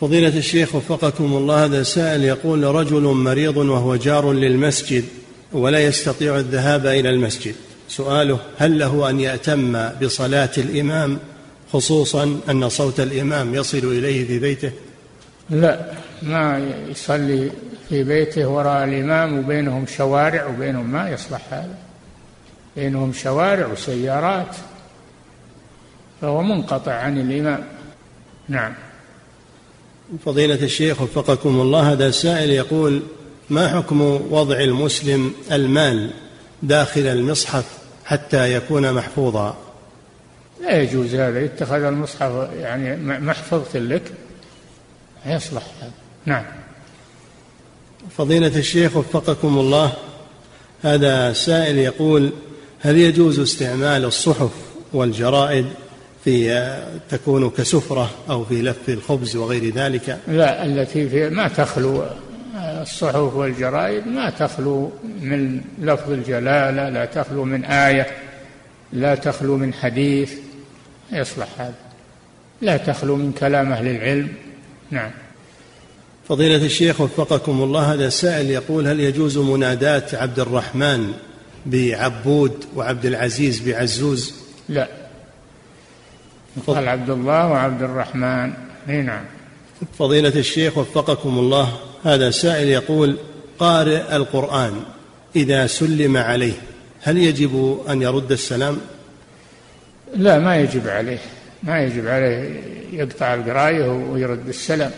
فضيلة الشيخ وفقكم الله هذا سائل يقول رجل مريض وهو جار للمسجد ولا يستطيع الذهاب إلى المسجد. سؤاله هل له أن يأتم بصلاة الإمام خصوصا أن صوت الإمام يصل إليه في بيته؟ لا ما يصلي في بيته وراء الإمام وبينهم شوارع وبينهم ما يصلح هذا. بينهم شوارع وسيارات. فهو منقطع عن الإمام. نعم. فضيلة الشيخ وفقكم الله هذا السائل يقول ما حكم وضع المسلم المال داخل المصحف حتى يكون محفوظا؟ لا يجوز هذا. يتخذ المصحف يعني محفظة لك. يصلح هذا. نعم. فضيلة الشيخ وفقكم الله هذا سائل يقول هل يجوز استعمال الصحف والجرائد في تكون كسفرة أو في لف الخبز وغير ذلك؟ لا التي في ما تخلو الصحف والجرائد ما تخلو من لفظ الجلالة لا تخلو من آية لا تخلو من حديث يصلح هذا. لا تخلو من كلام أهل العلم. نعم. فضيلة الشيخ وفقكم الله هذا سائل يقول هل يجوز مناداة عبد الرحمن بعبود وعبد العزيز بعزوز؟ لا. قال عبد الله وعبد الرحمن. إي نعم. فضيلة الشيخ وفقكم الله هذا سائل يقول قارئ القرآن إذا سلم عليه هل يجب أن يرد السلام؟ لا ما يجب عليه. ما يجب عليه يقطع القراية ويرد السلام.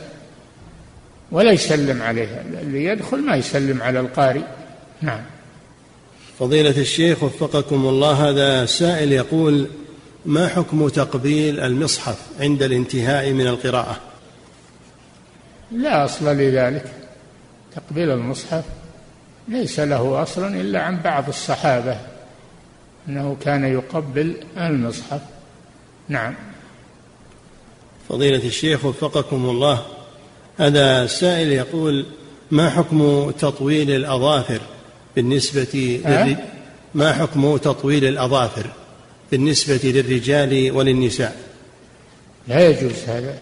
ولا يسلم عليه. اللي يدخل ما يسلم على القارئ. نعم. فضيلة الشيخ وفقكم الله هذا سائل يقول ما حكم تقبيل المصحف عند الانتهاء من القراءة؟ لا أصل لذلك. تقبيل المصحف ليس له أصل إلا عن بعض الصحابة أنه كان يقبل المصحف. نعم. فضيلة الشيخ وفقكم الله هذا سائل يقول ما حكم تطويل الأظافر بالنسبة للرجال ما حكم تطويل الأظافر بالنسبة للرجال وللنساء؟ لا يجوز هذا.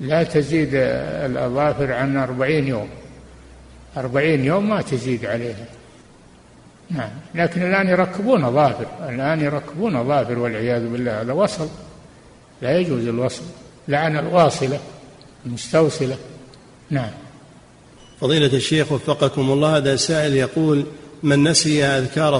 لا تزيد الأظافر عن أربعين يوم. أربعين يوم ما تزيد عليها. نعم. لكن الآن يركبون أظافر. الآن يركبون أظافر والعياذ بالله هذا وصل. لا يجوز الوصل. لعن الواصلة المستوصلة. نعم. فضيلة الشيخ وفقكم الله هذا سائل يقول من نسي أذكار